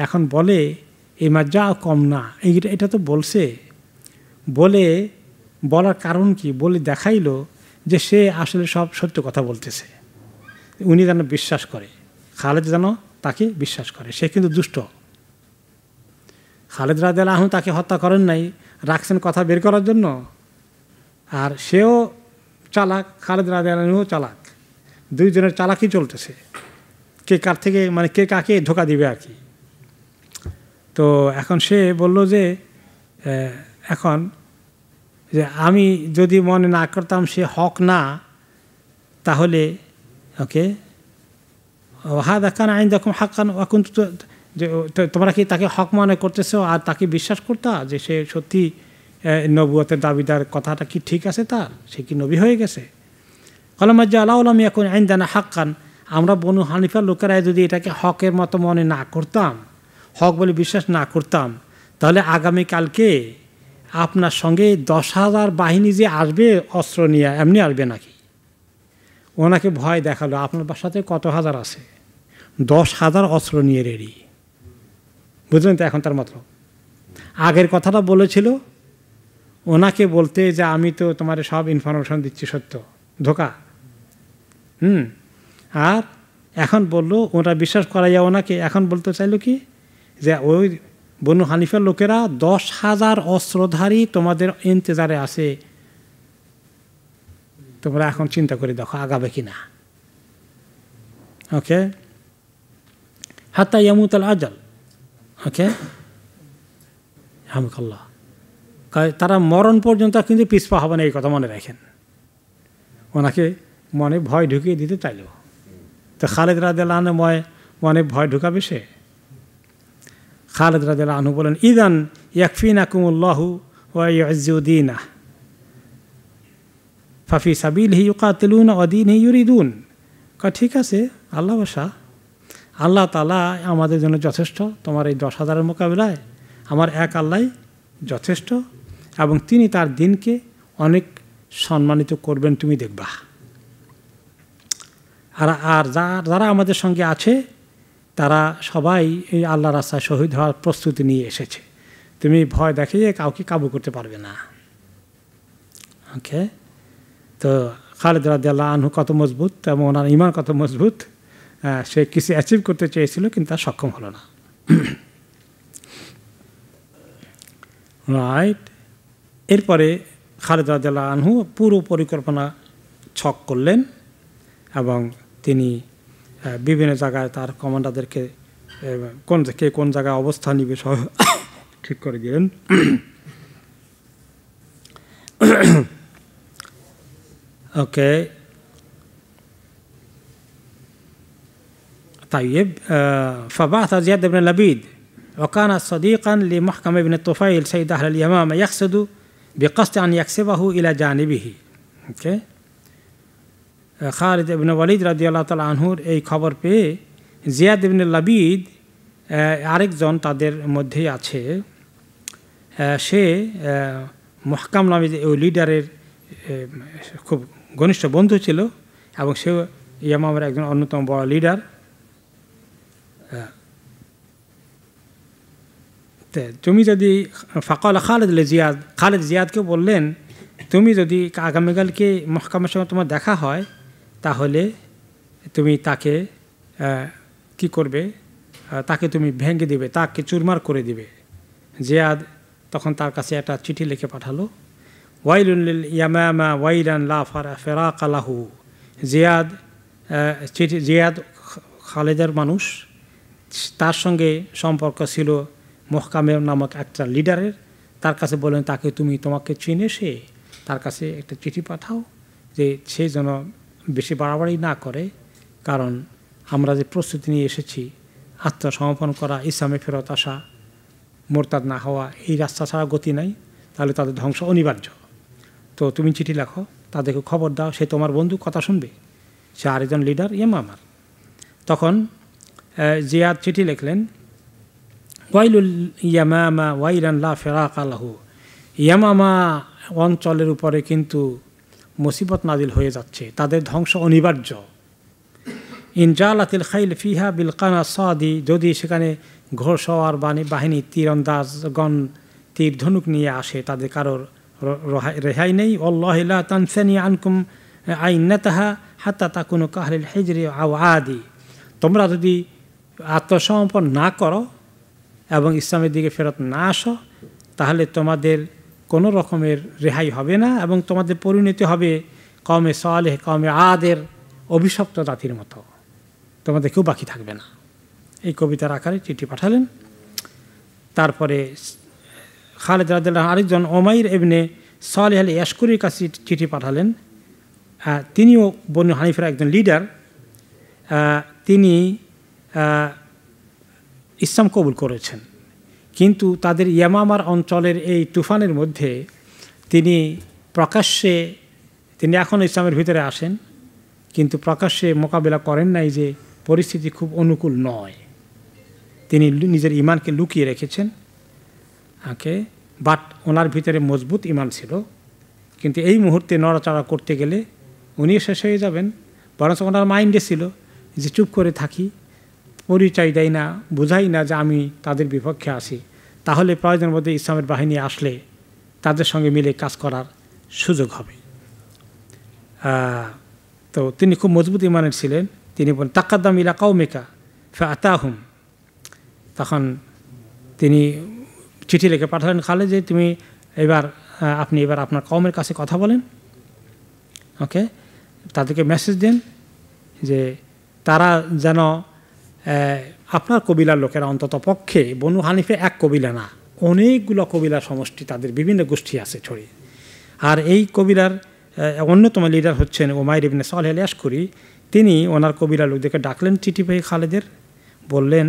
Speaker 1: এখন বলে এই মাজ্জা কম না। এইটা এটা তো বলছে। বলে, বলার কারণ কি? বলে দেখাইলো যে সে আসলে সব সত্য কথা বলতেছে। উনি যেন বিশ্বাস করে। খালেদ যেন তাকে বিশ্বাস করে। সে কিন্তু দুষ্ট। খালেদ রাজেল আহম তাকে হত্যা করেন নাই, রাখছেন কথা বের করার জন্য। আর সেও চালাক, খালেদ রাজিয়ালও চালাক। দুইজনের চালাকই চলতেছে। কে কার থেকে মানে কে কাকে ধোকা দিবে আর কি? তো এখন সে বলল যে এখন যে আমি যদি মনে না করতাম সে হক না, তাহলে, ওকে হা দেখান আইন দেখুন হাক্কান এখন যে তোমরা কি তাকে হক মনে করতেছো আর তাকে বিশ্বাস করতা যে সে সত্যি নবুয়তের দাবিদার কথাটা কি ঠিক আছে তার সে কি নবী হয়ে গেছে? কলমাজ্জা আলাউলাম এখন আইন দানা হাক্কান, আমরা বনু হানিফার লোকেরাই যদি এটাকে হকের মতো মনে না করতাম হক বলে বিশ্বাস না করতাম। তাহলে আগামীকালকে আপনার সঙ্গে দশ হাজার বাহিনী যে আসবে, অস্ত্র নিয়ে, এমনি আসবে নাকি? ওনাকে ভয় দেখাল, আপনার বাসাতে কত হাজার আছে? দশ হাজার অস্ত্র নিয়ে রেডি। বুঝলেন তো এখন তার মাত্র আগের কথাটা বলেছিল, ওনাকে বলতে যে, আমি তো তোমার সব ইনফরমেশন দিচ্ছি, সত্য, ধোকা। হুম, আর এখন বলল ওরা বিশ্বাস করা যায় ওনাকে, এখন বলতে চাইলো কি যে ওই বনু হানিফের লোকেরা দশ হাজার অস্ত্রধারী তোমাদের ইন্তজারে আছে। তোমরা এখন চিন্তা করে দেখো, আগাবে কি না ওকে হাত্তা ইয়ামুতাল আজাল। ওকে হামকাল্লাহ। তারা মরণ পর্যন্ত কিন্তু পিসপা হবে না, এই কথা মনে রাখেন। ওনাকে মনে ভয় ঢুকিয়ে দিতে চাইল। তো খালেদ ময় মনে ভয় ঢুকাবে সে? খালেদ রাদেল আনহু বলেন, ইদান ইয়াকফিনা কুমুল্লাহু ওয়াইজুদ্দিনা ফাফি সাবিল হি ইউকাতিলুন অদিন হি ইউরিদুন। ঠিক আছে, আল্লাহ বাসা, আল্লাহ তালা আমাদের জন্য যথেষ্ট, তোমার এই দশ হাজারের মোকাবিলায় আমার এক আল্লাহ যথেষ্ট এবং তিনি তার দিনকে অনেক সম্মানিত করবেন, তুমি দেখবা। আর আর যারা আমাদের সঙ্গে আছে তারা সবাই এই আল্লাহ রাস্তায় শহীদ হওয়ার প্রস্তুতি নিয়ে এসেছে। তুমি ভয় দেখিয়ে কাউকে কাবু করতে পারবে না। ওকে তো খালেদ রাদিয়াল্লাহ আনহু কত মজবুত এবং ওনার ইমান কত মজবুত সে কিছু অ্যাচিভ করতে চেয়েছিল, কিন্তু তার সক্ষম হলো না। রাইট এরপরে খালেদ রাদিয়াল্লাহ আনহু পুরো পরিকল্পনা ছক করলেন এবং তিনি বিভিন্ন জায়গায় তার কমান্ডারদেরকে কোন কে কোন জায়গায় অবস্থান নিবে সহ ঠিক করে দিলেন ওকে طيب فبعث زياد بن لبيد وكان صديقا لمحكم بن الطفيل سيد أهل اليمامة يقصد بقصد أن يكسبه إلى جانبه okay. খালিদ ইবনে ওয়ালিদ রাজি আল্লাহ তালা আনহুর এই খবর পেয়ে জিয়াদ ইবনে লাবিদ আরেকজন তাদের মধ্যেই আছে। সে মহকাম নামে ওই লিডারের খুব ঘনিষ্ঠ বন্ধু ছিল এবং সে ইয়ামামের একজন অন্যতম বড় লিডার। তুমি যদি ফাকল খালেদ জিয়াদ, খালেদ জিয়াদকে বললেন, তুমি যদি আগামীকালকে মহকামের সঙ্গে তোমার দেখা হয় তাহলে তুমি তাকে কি করবে? তাকে তুমি ভেঙে দিবে, তাকে চুরমার করে দিবে। জিয়াদ তখন তার কাছে একটা চিঠি লিখে পাঠালো। ওয়াইলুল ইয়ামামা ওয়াইলান লা ফেরাক আলাহু জিয়াদ চিঠি, জিয়াদ খালেদের মানুষ। তার সঙ্গে সম্পর্ক ছিল মহকামের নামক একটা লিডারের। তার কাছে বলেন তাকে তুমি তোমাকে চিনে সে? তার কাছে একটা চিঠি পাঠাও যে সে যেন বেশি বাড়াবাড়ি না করে, কারণ আমরা যে প্রস্তুতি নিয়ে এসেছি, আত্মসমর্পণ করা, ইসলামে ফেরত আসা, মোরতাদ না হওয়া, এই রাস্তা ছাড়া গতি নাই, তাহলে তাদের ধ্বংস অনিবার্য। তো তুমি চিঠি লেখো, তাদেরকে খবর দাও, সে তোমার বন্ধু, কথা শুনবে। সে আরেকজন লিডার ইয়ামামার তখন জিয়াদ চিঠি লিখলেন, ওয়াইলুল ইয়ামামা ওয়াইলান লা ফেরাক আলাহু ইয়ামামা অঞ্চলের উপরে কিন্তু মুসিবত নাদিল হয়ে যাচ্ছে। তাদের ধ্বংস অনিবার্য। ইনজালাতিল খাইল ফিহা বিলকানা সাদি, যদি সেখানে বাণী, বাহিনী, তীরন্দাজগণ তীর ধনুক নিয়ে আসে, তাদের কারোর রেহাই নেই। অল্লাহিল্লা তানসানি আনকুম আইনাতাহা হাত্তা কোনো কাহলিল হেজরি আও আদি। তোমরা যদি আত্মসমর্পণ না করো এবং ইসলামের দিকে ফেরত না আসো, তাহলে তোমাদের কোনো রকমের রেহাই হবে না এবং তোমাদের পরিণতি হবে কমে সালেহ কমে আদের অভিশপ্ত জাতির মতো। তোমাদের কেউ বাকি থাকবে না। এই কবিতার আকারে চিঠি পাঠালেন। তারপরে খালেদ রাদিল্লাহ আরেকজন ওমাইর এমনি সালেহ আলী ইয়াসকুরির কাছে চিঠি পাঠালেন। তিনিও বনু হানিফের একজন লিডার। তিনি ইসলাম কবুল করেছেন। কিন্তু তাদের ইয়ামামার অঞ্চলের এই তুফানের মধ্যে তিনি প্রকাশ্যে, তিনি এখন ইসলামের ভিতরে আসেন, কিন্তু প্রকাশ্যে মোকাবেলা করেন নাই যে পরিস্থিতি খুব অনুকূল নয়। তিনি নিজের ইমানকে লুকিয়ে রেখেছেন। আঁকে, বাট ওনার ভিতরে মজবুত ইমান ছিল। কিন্তু এই মুহূর্তে নড়াচড়া করতে গেলে উনি শেষ হয়ে যাবেন, বরঞ্চ ওনার মাইন্ডে ছিল যে চুপ করে থাকি পরিচয় দেয় না, বোঝাই না যে আমি তাদের বিপক্ষে আসি তাহলে প্রয়োজনের মধ্যে ইসলামের বাহিনী আসলে তাদের সঙ্গে মিলে কাজ করার সুযোগ হবে। তো তিনি খুব মজবুত ইমানের ছিলেন। তিনি বলেন, তাকাদ্দাম ইলা কাউমেকা ফে আতাহুম তখন তিনি চিঠি লিখে পাঠালেন খালে যে তুমি এবার, আপনি এবার আপনার কমের কাছে কথা বলেন। ওকে? তাদেরকে মেসেজ দেন যে, তারা যেন আপনার কবিলার লোকেরা অন্তত পক্ষে বনু হানিফে এক কবিলা না, অনেকগুলো কবিলার সমষ্টি তাদের বিভিন্ন গোষ্ঠী আছে ছড়িয়ে আর এই কবিলার অন্যতম লিডার হচ্ছেন ওমাইর ইবনে সালেহ করি তিনি ওনার কবিরা লোকদেরকে ডাকলেন চিঠি পেয়ে খালেদের, বললেন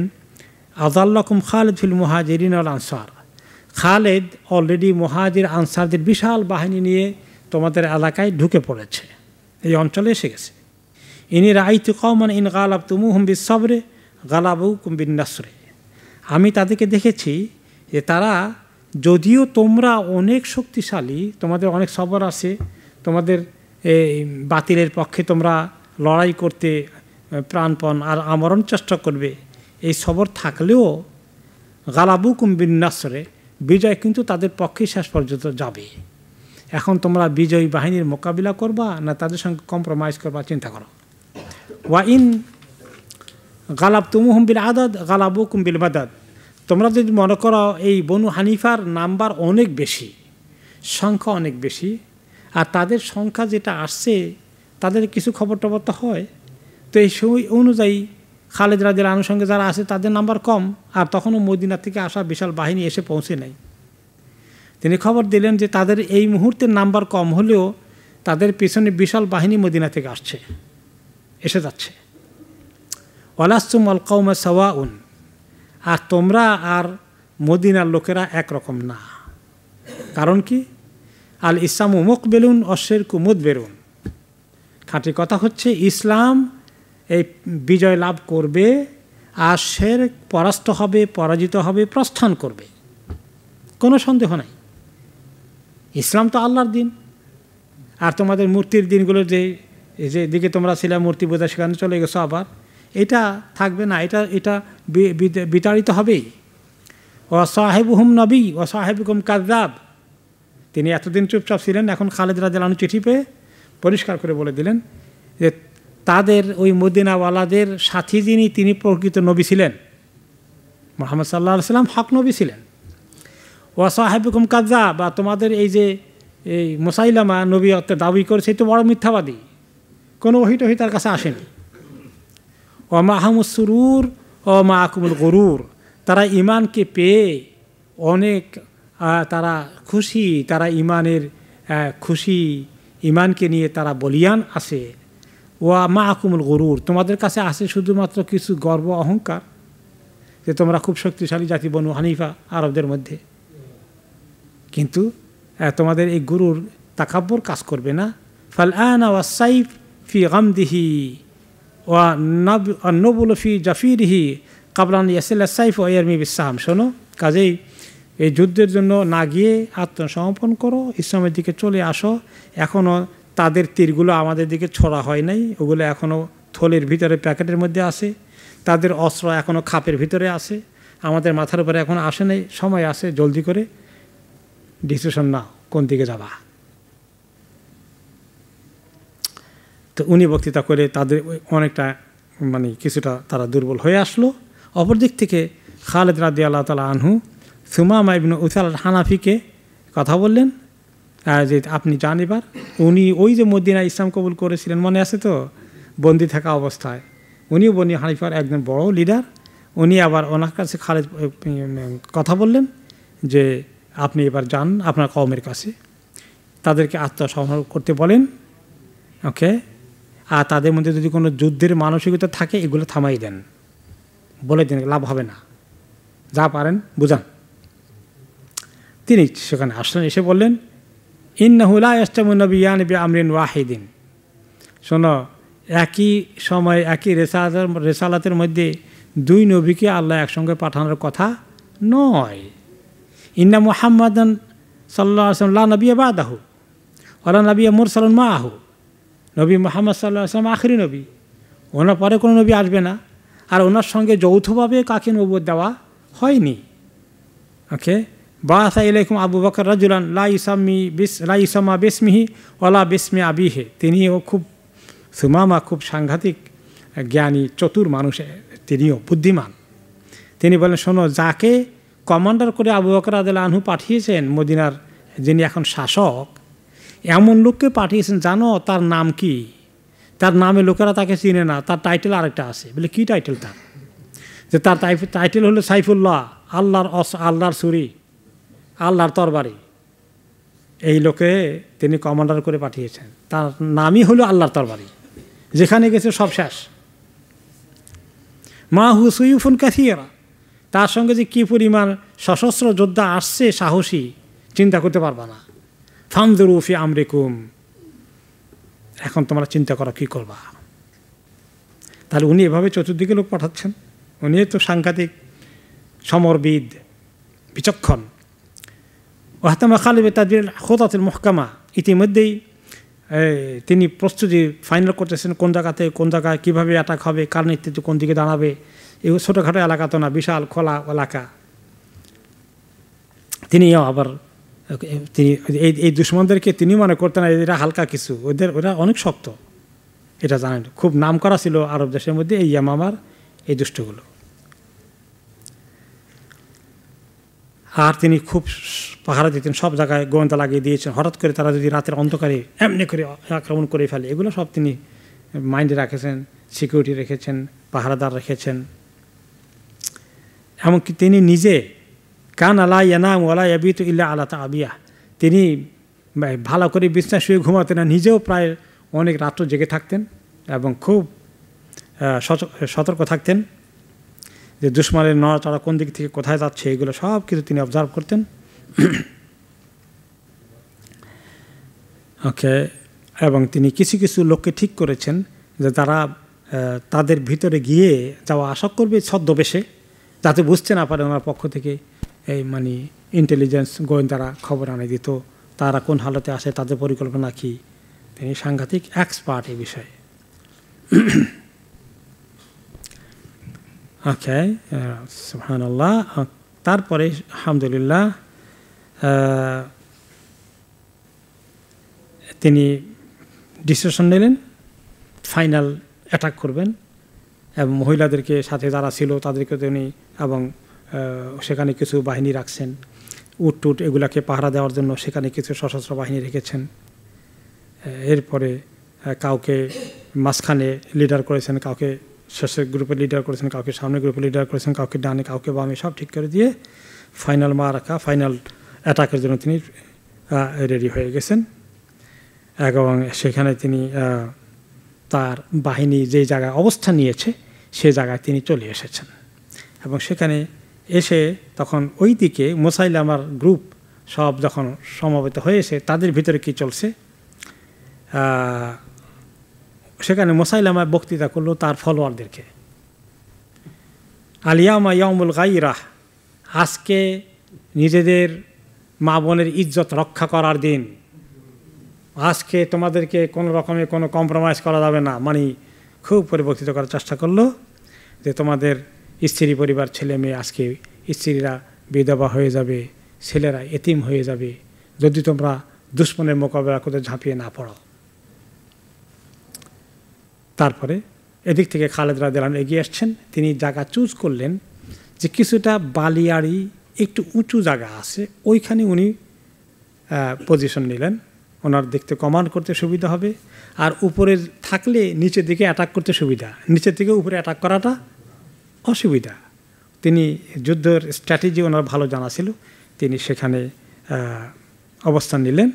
Speaker 1: আজাল্লাকুম খালেদ ফিল মুহাজিরিন আল আনসার। খালেদ অলরেডি মহাজির, আনসারদের বিশাল বাহিনী নিয়ে তোমাদের এলাকায় ঢুকে পড়েছে। এই অঞ্চলে এসে গেছে। ইনি রাইতু কমান ইন গালাব তুমু হুম বিশ্বরে গালাবু কুম্বিন নাসরে। আমি তাদেরকে দেখেছি যে তারা, যদিও তোমরা অনেক শক্তিশালী, তোমাদের অনেক সবর আছে, তোমাদের এই বাতিলের পক্ষে তোমরা লড়াই করতে প্রাণপণ আর আমরণ চেষ্টা করবে, এই সবর থাকলেও গালাবু কুম্বিন নাসরে বিজয় কিন্তু তাদের পক্ষে শেষ পর্যন্ত যাবে। এখন তোমরা বিজয়ী বাহিনীর মোকাবিলা করবা না তাদের সঙ্গে কম্প্রোমাইজ করবা, চিন্তা করো। ওয়া ইন গালাব তুমুহম বিল আদাদ গালাবু কুম্বিল মাদাদ তোমরা যদি মনে করো এই বনু হানিফার নাম্বার অনেক বেশি, সংখ্যা অনেক বেশি, আর তাদের সংখ্যা যেটা আসছে, তাদের কিছু খবর টবর তো হয়। তো এই সময় অনুযায়ী খালেদ রাজের আনুষঙ্গে যারা আছে, তাদের নাম্বার কম, আর তখনও মদিনা থেকে আসা বিশাল বাহিনী এসে পৌঁছে নেয় তিনি খবর দিলেন যে তাদের এই মুহূর্তের নাম্বার কম হলেও তাদের পেছনে বিশাল বাহিনী মদিনা থেকে আসছে, এসে যাচ্ছে। ওয়ালাস্তুম আল কৌমা সাওয়া উন আর তোমরা আর মদিনার লোকেরা একরকম না। কারণ কি? আল ইসলাম উমুক বেলুন অশ্বের কুমুদ বেরুন খাঁটি কথা হচ্ছে, ইসলাম এই বিজয় লাভ করবে আর শের পরাস্ত হবে, পরাজিত হবে, প্রস্থান করবে। কোনো সন্দেহ নাই। ইসলাম তো আল্লাহর দিন। আর তোমাদের মূর্তির দিনগুলো যে যে দিকে তোমরা ছিলা মূর্তি বোঝা সেখানে চলে গেছো আবার। এটা থাকবে না, এটা এটা বিতাড়িত হবেই। ও সাহেব হুম নবী ও সাহেব হুম কাজাব তিনি এতদিন চুপচাপ ছিলেন, এখন খালেদ রাজালানু চিঠি পেয়ে পরিষ্কার করে বলে দিলেন যে, তাদের ওই মদিনাওয়ালাদের সাথী যিনি, তিনি প্রকৃত নবী ছিলেন। মোহাম্মদ সাল্লাহ সাল্লাম হক নবী ছিলেন। ও সাহেবকুম কাজা বা তোমাদের এই যে, এই মোসাইলামা নবী দাবি করেছে তো বড় মিথ্যাবাদী। কোনো ওহি টহি তার কাছে আসেনি। ও মা আহমদ সুরুর মা আকুমুল গরুর তারা ইমানকে পেয়ে অনেক তারা খুশি, তারা ইমানের খুশি ইমানকে নিয়ে তারা বলিয়ান আসে। ও মা আকুমুল গরুর, তোমাদের কাছে আসে শুধুমাত্র কিছু গর্ব অহংকার? যে তোমরা খুব শক্তিশালী জাতি বনু হানিফা আরবদের মধ্যে। কিন্তু তোমাদের এই গুরুর তাকাব্বর কাজ করবে না। ফাল আনা ওয়া সাইফ ফি গামদিহি। ওয়া নবুল ফি জাফিরহি কাবলান ইয়াসিল্লা সাইফ ও ইয়ারমি বিশ্বাম শোনো, কাজেই এই যুদ্ধের জন্য না গিয়ে আত্মসমর্পণ করো, ইসলামের দিকে চলে আসো। এখনও তাদের তীরগুলো আমাদের দিকে ছড়া হয় নাই, ওগুলো এখনও থলের ভিতরে, প্যাকেটের মধ্যে আছে। তাদের অস্ত্র এখনও খাপের ভিতরে আছে। আমাদের মাথার উপরে এখন আসে নাই, সময় আসে জলদি করে ডিসিশন নাও, কোন দিকে যাবা। তো উনি বক্তৃতা করে তাদের অনেকটা মানে কিছুটা তারা দুর্বল হয়ে আসলো। অপরদিক থেকে খালেদ রাদি আল্লাহ তালা আনহু, সুমামা ইবনু উসাল হানাফিকে কথা বললেন যে আপনি যান এবার। উনি ওই যে মদিনা ইসলাম কবুল করেছিলেন, মনে আছে তো? বন্দি থাকা অবস্থায়। উনিও বনি হানিফার একজন বড় লিডার উনি আবার ওনার কাছে খালেদ কথা বললেন যে, আপনি এবার যান, আপনার কমের কাছে। তাদেরকে আত্মসংগ্রহ করতে বলেন। ওকে? আর তাদের মধ্যে যদি কোনো যুদ্ধের মানসিকতা থাকে, এগুলো থামাই দেন। বলে দিন, লাভ হবে না। যা পারেন, বুঝান। তিনি সেখানে আসলেন, এসে বললেন ইন্নাহুলা ইস্তামুনবিয়ান বি আমরিন ওয়াহিদিন। শোনো, একই সময়, একই রেসালাতের রেসালাতের মধ্যে দুই নবীকে আল্লাহ একসঙ্গে পাঠানোর কথা নয়। ইন্না মুহাম্মাদান সাল্লাহ আসলাম নবী বাদাহু ওলা নবী মুরসালন মা আহু নবী মোহাম্মদ সাল্লাহ আসলাম আখরি নবী। ওনার পরে কোনো নবী আসবে না। আর ওনার সঙ্গে যৌথভাবে কাকে নবুয় দেওয়া হয়নি। ওকে? বাসা ইলাইকুম আবু বকর রাজুলান, লা ইসামি বিস, লা ইসামা বিসমিহি ওলা বিসমি আবিহে। তিনিও খুব সুমামা, খুব সাংঘাতিক, জ্ঞানী, চতুর মানুষ, তিনিও বুদ্ধিমান। তিনি বলেন, শোনো, যাকে কমান্ডার করে আবু বকর আদাল আনহু পাঠিয়েছেন, মদিনার যিনি এখন শাসক এমন লোককে পাঠিয়েছেন, জানো তার নাম কি? তার নামে লোকেরা তাকে চিনে না, তার টাইটেল আরেকটা আছে। বলে, কি টাইটেল তার? যে তার টাইটেল হলো সাইফুল্লাহ, আল্লাহর অস, আল্লাহর সুরি আল্লাহর তরবারি। এই লোকে তিনি কমান্ডার করে পাঠিয়েছেন। তার নামই হলো আল্লাহর তরবারি। যেখানে গেছে সব শেষ। মা হুসুইফুন কাথিয়েরা তার সঙ্গে যে কী পরিমাণ সশস্ত্র যোদ্ধা আসছে সাহসী, চিন্তা করতে পারবা না। ফামদুরুফি আমরিকুম। এখন তোমরা চিন্তা করো, কী করবা? তাহলে উনি এভাবে চতুর্দিকে লোক পাঠাচ্ছেন। উনি তো সাংঘাতিক, সমরবিদ, বিচক্ষণ। ওহাতামা খালিবে তাদের খোদাতুল মহকামা, ইতিমধ্যেই তিনি প্রস্তুতি ফাইনাল করতেছেন কোন জায়গাতে, কোন জায়গায় কীভাবে অ্যাটাক হবে, কার নেতৃত্বে কোন দিকে দাঁড়াবে। এই ছোটোখাটো এলাকা তো না, বিশাল খোলা এলাকা। তিনিও আবার তিনি, এই এই দুশ্মনদেরকে তিনি মনে করতেন এরা হালকা কিছু। ওদের, ওরা অনেক শক্ত। এটা জানেন। খুব নাম করা ছিল আরব দেশের মধ্যে এই ইয়ামামার, এই দুষ্টগুলো। আর তিনি খুব পাহারা দিতেন, সব জায়গায় গোয়েন্দা লাগিয়ে দিয়েছেন। হঠাৎ করে তারা যদি রাতের অন্ধকারে এমনি করে আক্রমণ করে ফেলে, এগুলো সব তিনি মাইন্ডে রাখেছেন, সিকিউরিটি রেখেছেন, পাহারাদার রেখেছেন। এমনকি তিনি নিজে কান আলা ইয়ানাম ওলা ইয়াবিত ইল্লা আলা আবিয়া তিনি ভালো করে বিছনা শুয়ে ঘুমাতেন না, নিজেও প্রায় অনেক রাত্র জেগে থাকতেন এবং খুব সতর্ক থাকতেন যে দুশ্মনের নড়াচড়া কোন দিক থেকে কোথায় যাচ্ছে এগুলো সব কিছু তিনি অবজার্ভ করতেন। ওকে এবং তিনি কিছু কিছু লোককে ঠিক করেছেন যে তারা তাদের ভিতরে গিয়ে যাওয়া আশা করবে ছদ্মবেশে, যাতে বুঝতে না পারে ওনার পক্ষ থেকে এই মানে ইন্টেলিজেন্স গোয়েন্দারা খবর আনে দিত, তারা কোন হালতে আসে তাদের পরিকল্পনা কী? তিনি সাংঘাতিক এক্সপার্ট এই বিষয়ে। সুহানাল্লাহ তারপরে, আলহামদুলিল্লাহ তিনি ডিসিশন নিলেন ফাইনাল অ্যাটাক করবেন, এবং মহিলাদেরকে সাথে যারা ছিল তাদেরকে তিনি এবং সেখানে কিছু বাহিনী রাখছেন। উট টুট এগুলাকে পাহারা দেওয়ার জন্য সেখানে কিছু সশস্ত্র বাহিনী রেখেছেন। এরপরে কাউকে মাঝখানে লিডার করেছেন, কাউকে শেষের গ্রুপে লিডার করেছেন, কাউকে সামনে গ্রুপে লিডার করেছেন, কাউকে ডানে, কাউকে বামে, সব ঠিক করে দিয়ে ফাইনাল মা রাখা ফাইনাল অ্যাটাকের জন্য তিনি রেডি হয়ে গেছেন। এবং সেখানে তিনি তার বাহিনী যে জায়গায় অবস্থান নিয়েছে, সে জায়গায় তিনি চলে এসেছেন। এবং সেখানে এসে তখন ওই দিকে মোসাইলামার গ্রুপ সব যখন সমবেত হয়েছে তাদের ভিতরে কি চলছে? সেখানে মোসাইলামা বক্তৃতা করল তার ফলোয়ারদেরকে। আলিয়ামা ইয়ামুল গাইরাহ আজকে নিজেদের মা বোনের ইজ্জত রক্ষা করার দিন। আজকে তোমাদেরকে কোনো রকমে কোনো কম্প্রোমাইজ করা যাবে না। মানে খুব পরিবর্তিত করার চেষ্টা করল যে তোমাদের স্ত্রী পরিবার, ছেলে মেয়ে, আজকে স্ত্রীরা বিধবা হয়ে যাবে, ছেলেরা এতিম হয়ে যাবে। যদি তোমরা দুশ্মনের মোকাবেলা করে ঝাঁপিয়ে না পড়ো। তারপরে এদিক থেকে খালেদ রাদেলান এগিয়ে আসছেন। তিনি জায়গা চুজ করলেন যে কিছুটা বালিয়াড়ি একটু উঁচু জায়গা আছে, ওইখানে উনি পজিশন নিলেন। ওনার দেখতে কমান্ড করতে সুবিধা হবে। আর উপরে থাকলে নিচের দিকে অ্যাটাক করতে সুবিধা। নিচের দিকে উপরে অ্যাটাক করাটা অসুবিধা। তিনি যুদ্ধের স্ট্র্যাটেজি ওনার ভালো জানা ছিল। তিনি সেখানে অবস্থান নিলেন।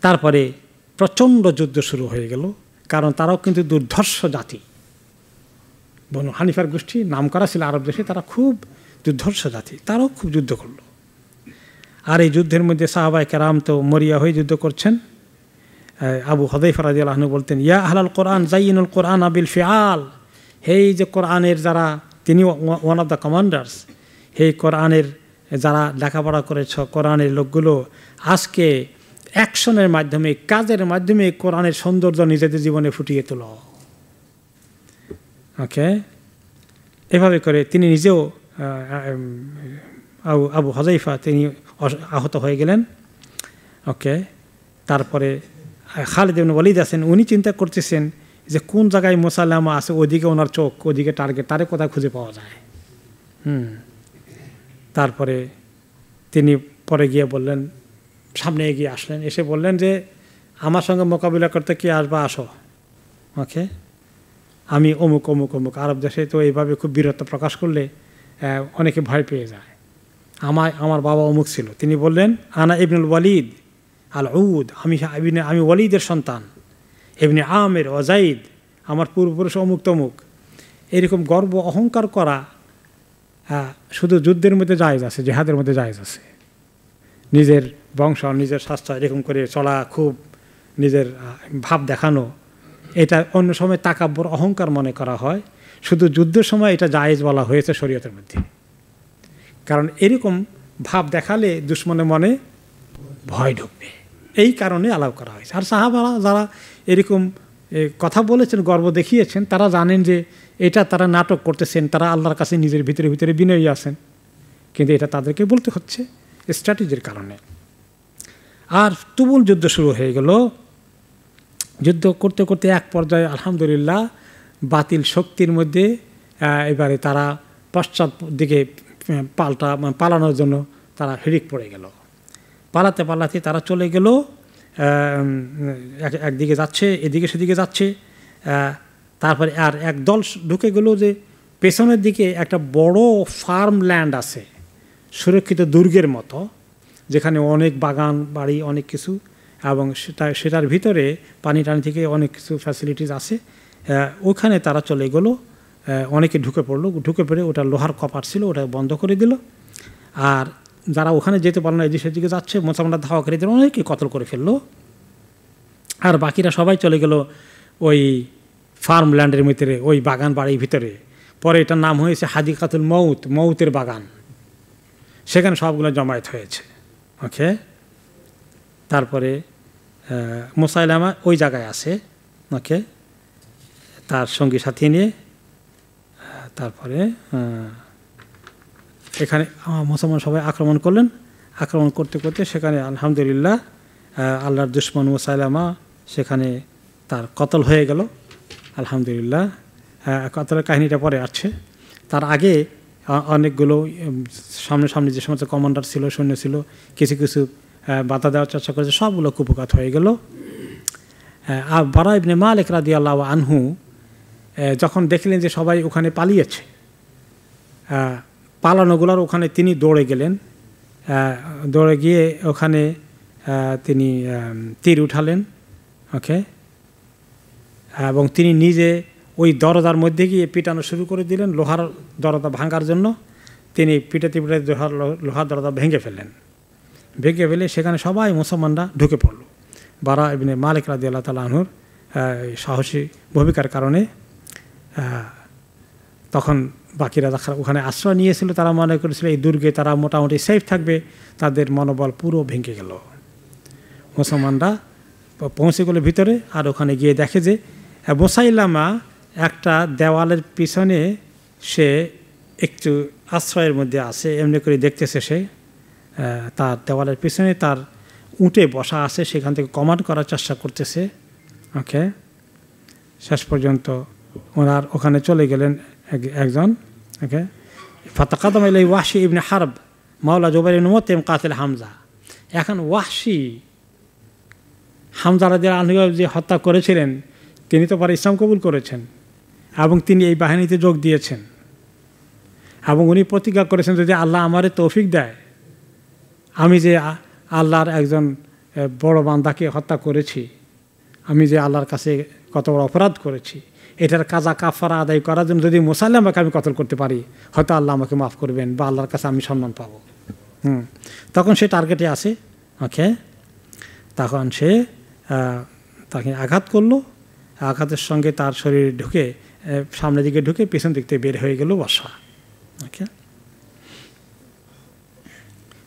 Speaker 1: তারপরে প্রচণ্ড যুদ্ধ শুরু হয়ে গেল। কারণ তারাও কিন্তু দুর্ধর্ষ জাতি। বনু হানিফার গোষ্ঠী নাম করা ছিল আরব দেশে, তারা খুব দুর্ধর্ষ জাতি। তারাও খুব যুদ্ধ করল। আর এই যুদ্ধের মধ্যে সাহাবাই কেরাম তো মরিয়া হয়ে যুদ্ধ করছেন। আবু হদৈ ফরাজ আলহানু বলতেন, ইয়া আহলাল কোরআন জাইনুল কোরআন আবিল ফিয়াল হেই যে কোরআনের যারা তিনি ওয়ান অফ দ্য কমান্ডার্স এই কোরআনের যারা লেখাপড়া করেছ, কোরআনের লোকগুলো আজকে অ্যাকশনের মাধ্যমে, কাজের মাধ্যমে কোরআনের সৌন্দর্য নিজেদের জীবনে ফুটিয়ে তোল। ওকে এভাবে করে তিনি নিজেও আবু আবু হজাইফা, তিনি আহত হয়ে গেলেন। ওকে তারপরে খালিদ ওয়ালিদ আছেন, উনি চিন্তা করতেছেন যে কোন জায়গায় মোসাল্লামা আছে ওদিকে ওনার চোখ ওদিকে টার্গেট তারে কোথায় খুঁজে পাওয়া যায়? হুম। তারপরে তিনি পরে গিয়ে বললেন সামনে এগিয়ে আসলেন। এসে বললেন যে আমার সঙ্গে মোকাবিলা করতে কি আসবা আসো। ওকে? আমি অমুক অমুক অমুক। আরব দেশে তো এইভাবে খুব বীরত্ব প্রকাশ করলে অনেকে ভয় পেয়ে যায়। আমার আমার বাবা অমুক ছিল। তিনি বললেন আনা ইবনুল ওয়ালিদ আল উদ আমি আমি ওয়ালিদের সন্তান। এমনি আমের অজাইদ আমার পূর্বপুরুষ অমুক তমুক, এরকম গর্ব অহংকার করা শুধু যুদ্ধের মধ্যে জায়েজ আছে, জেহাদের মধ্যে জায়েজ আছে। নিজের বংশ, নিজের স্বাস্থ্য এরকম করে চলা, খুব নিজের ভাব দেখানো, এটা অন্য সময় তাকাব্বর অহংকার মনে করা হয়। শুধু যুদ্ধের সময় এটা জায়েজ বলা হয়েছে শরীয়তের মধ্যে। কারণ এরকম ভাব দেখালে দুশ্মনের মনে ভয় ঢুকবে। এই কারণে আলাও করা হয়েছে। আর সাহাবারা যারা এরকম কথা বলেছেন, গর্ব দেখিয়েছেন, তারা জানেন যে এটা তারা নাটক করতেছেন, তারা আল্লাহর কাছে নিজের ভিতরে ভিতরে বিনয়ী আছেন। কিন্তু এটা তাদেরকে বলতে হচ্ছে স্ট্র্যাটেজির কারণে। আর তুমুল যুদ্ধ শুরু হয়ে গেল। যুদ্ধ করতে করতে এক পর্যায়ে আলহামদুলিল্লাহ বাতিল শক্তির মধ্যে এবারে তারা পশ্চাৎ দিকে পাল্টা, পালানোর জন্য তারা হিড়িক পড়ে গেল। পালাতে পালাতে তারা চলে গেল। একদিকে যাচ্ছে, এদিকে সেদিকে যাচ্ছে। তারপরে আর একদল ঢুকে গেল যে পেছনের দিকে একটা বড় ফার্ম ল্যান্ড আছে, সুরক্ষিত দুর্গের মতো, যেখানে অনেক বাগান, বাড়ি, অনেক কিছু, এবং সেটা সেটার ভিতরে পানি টানি থেকে অনেক কিছু ফ্যাসিলিটিস আছে। ওখানে তারা চলে গেলো অনেকে ঢুকে পড়ল, ঢুকে পড়ে ওটা লোহার কপার ছিল, ওটা বন্ধ করে দিল। আর যারা ওখানে যেতে পারল না এদিকে সেদিকে যাচ্ছে মোসামরা ধাওয়া করে দিল অনেকে কতল করে ফেলল। আর বাকিরা সবাই চলে গেল ওই ফার্ম ল্যান্ডের ভিতরে, ওই বাগান বাড়ির ভিতরে। পরে এটার নাম হয়েছে হাদিকাতুল মৌত মৌতের বাগান। সেখানে সবগুলো জমায়েত হয়েছে। ওকে? তারপরে মোসাইলামা ওই জায়গায় আছে। ওকে? তার সঙ্গী সাথী নিয়ে তারপরে এখানে মুসলমান সবাই আক্রমণ করলেন। আক্রমণ করতে করতে সেখানে আলহামদুলিল্লাহ আল্লাহর দুশ্মন মুসাইলামা সেখানে তার কতল হয়ে গেল। আলহামদুলিল্লাহ কতলের কাহিনীটা পরে আসছে। তার আগে অনেকগুলো সামনে সামনে যে সমস্ত কমান্ডার ছিল, সৈন্য ছিল, কিছু কিছু বাধা দেওয়ার চেষ্টা করেছে, সবগুলো কুপকাত হয়ে গেল। আর বারা ইবনে মালিক রাদি আল্লাহ আনহু যখন দেখলেন যে সবাই ওখানে পালিয়েছে পালানোগুলোর ওখানে তিনি দৌড়ে গেলেন দৌড়ে গিয়ে ওখানে তিনি তীর উঠালেন ওকে এবং তিনি নিজে ওই দরজার মধ্যে গিয়ে পিটানো শুরু করে দিলেন, লোহার দরজা ভাঙার জন্য। তিনি পিটাতে পিটাতে লোহার লোহার দরজা ভেঙে ফেললেন। ভেঙে ফেলে সেখানে সবাই মুসলমানরা ঢুকে পড়ল। বারা এমনি মালিক রাজি আল্লাহ তালাহুর সাহসী ভূমিকার কারণে তখন বাকিরা ওখানে আশ্রয় নিয়েছিল, তারা মনে করেছিল, এই দুর্গে তারা মোটামুটি সেফ থাকবে। তাদের মনোবল পুরো ভেঙে গেল। মুসলমানরা পৌঁছে গেল ভিতরে আর ওখানে গিয়ে দেখে যে মোসাইলামা একটা দেওয়ালের পিছনে সে একটু আশ্রয়ের মধ্যে আছে, এমনি করে দেখতেছে সে তার দেওয়ালের পিছনে তার উঁটে বসা আছে, সেখান থেকে কমান্ড করার চেষ্টা করতেছে। ওকে শেষ পর্যন্ত ওনার ওখানে চলে গেলেন। একজন ওকে ফাতাকাদম ওয়াশি ইবনে হারব মাওলা জোবাইর ইবনে কাতিল হামজা এখন ওয়াহশি হামজারাদের আনহু যে হত্যা করেছিলেন, তিনি তো পরে ইসলাম কবুল করেছেন এবং তিনি এই বাহিনীতে যোগ দিয়েছেন। এবং উনি প্রতিজ্ঞা করেছেন যদি আল্লাহ আমারে তৌফিক দেয়। আমি যে আল্লাহর একজন বড় বান্দাকে হত্যা করেছি। আমি যে আল্লাহর কাছে কত বড় অপরাধ করেছি। এটার কাজা কাফারা আদায় করার জন্য যদি মোসাল্লামাকে আমি কতল করতে পারি, হয়তো আল্লাহ আমাকে মাফ করবেন বা আল্লাহর কাছে আমি সম্মান পাবো। হুম। তখন সে টার্গেটে আসে। ওকে তখন সে তাকে আঘাত করল। আঘাতের সঙ্গে তার শরীর ঢুকে সামনের দিকে ঢুকে পেছন দিক থেকে বের হয়ে গেল বসা ওকে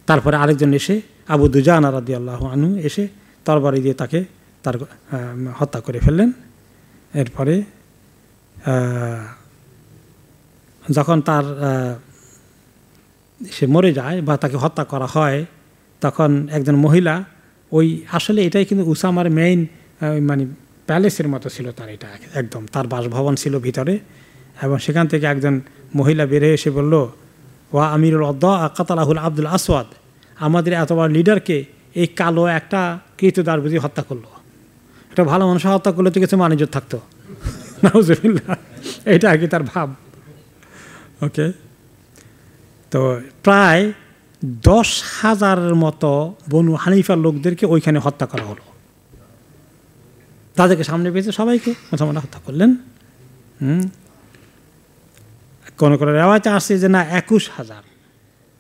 Speaker 1: তারপরে আরেকজন এসে, আবু দুজান রাদি আল্লাহ আনু এসে তরবারি দিয়ে তাকে তার হত্যা করে ফেললেন। এরপরে যখন তার সে মরে যায় বা তাকে হত্যা করা হয়, তখন একজন মহিলা, ওই আসলে এটাই কিন্তু উসামার মেইন মানে প্যালেসের মতো ছিল তার এটা একদম। তার বাসভবন ছিল ভিতরে এবং সেখান থেকে একজন মহিলা বেড়ে এসে বলল, ওয়া আমিরুল অদ্দ কাতালাহুল আব্দুল আসওয়াদ, আমাদের এত বড় লিডারকে এই কালো একটা কৃতদার বুঝি হত্যা করল। একটা ভালো মানুষ হত্যা করলে তো কিছু মানুষ থাকতো। নাউজবিল্লা এটা আর কি তার ভাব। ওকে? তো প্রায় দশ হাজারের মতো বনু হানিফার লোকদেরকে ওইখানে হত্যা করা হলো। তাদেরকে সামনে পেয়েছে সবাইকে, মুসলমানরা হত্যা করলেন। হুম? কোনো কোনো রেওয়াজ আসছে যে না, একুশ হাজার।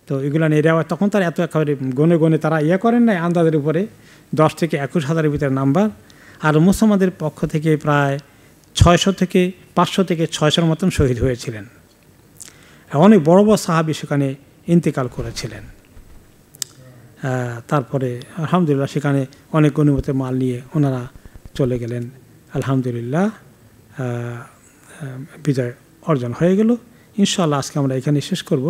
Speaker 1: তো এগুলো নিয়ে রেওয়াজ তখন তার এত একেবারে গনে গনে তারা ইয়ে করেন নাই, আন্দাজের উপরে। দশ থেকে একুশ হাজারের ভিতরে নাম্বার। আর মুসলমানদের পক্ষ থেকে প্রায় ছয়শো থেকে পাঁচশো থেকে ছয়শোর মতন শহীদ হয়েছিলেন। অনেক বড় বড় সাহাবি সেখানে ইন্তেকাল করেছিলেন। তারপরে আলহামদুলিল্লাহ সেখানে অনেক অনুমতি মাল নিয়ে ওনারা চলে গেলেন। আলহামদুলিল্লাহ বিজয় অর্জন হয়ে গেল। ইনশাল্লাহ আজকে আমরা এখানে শেষ করব।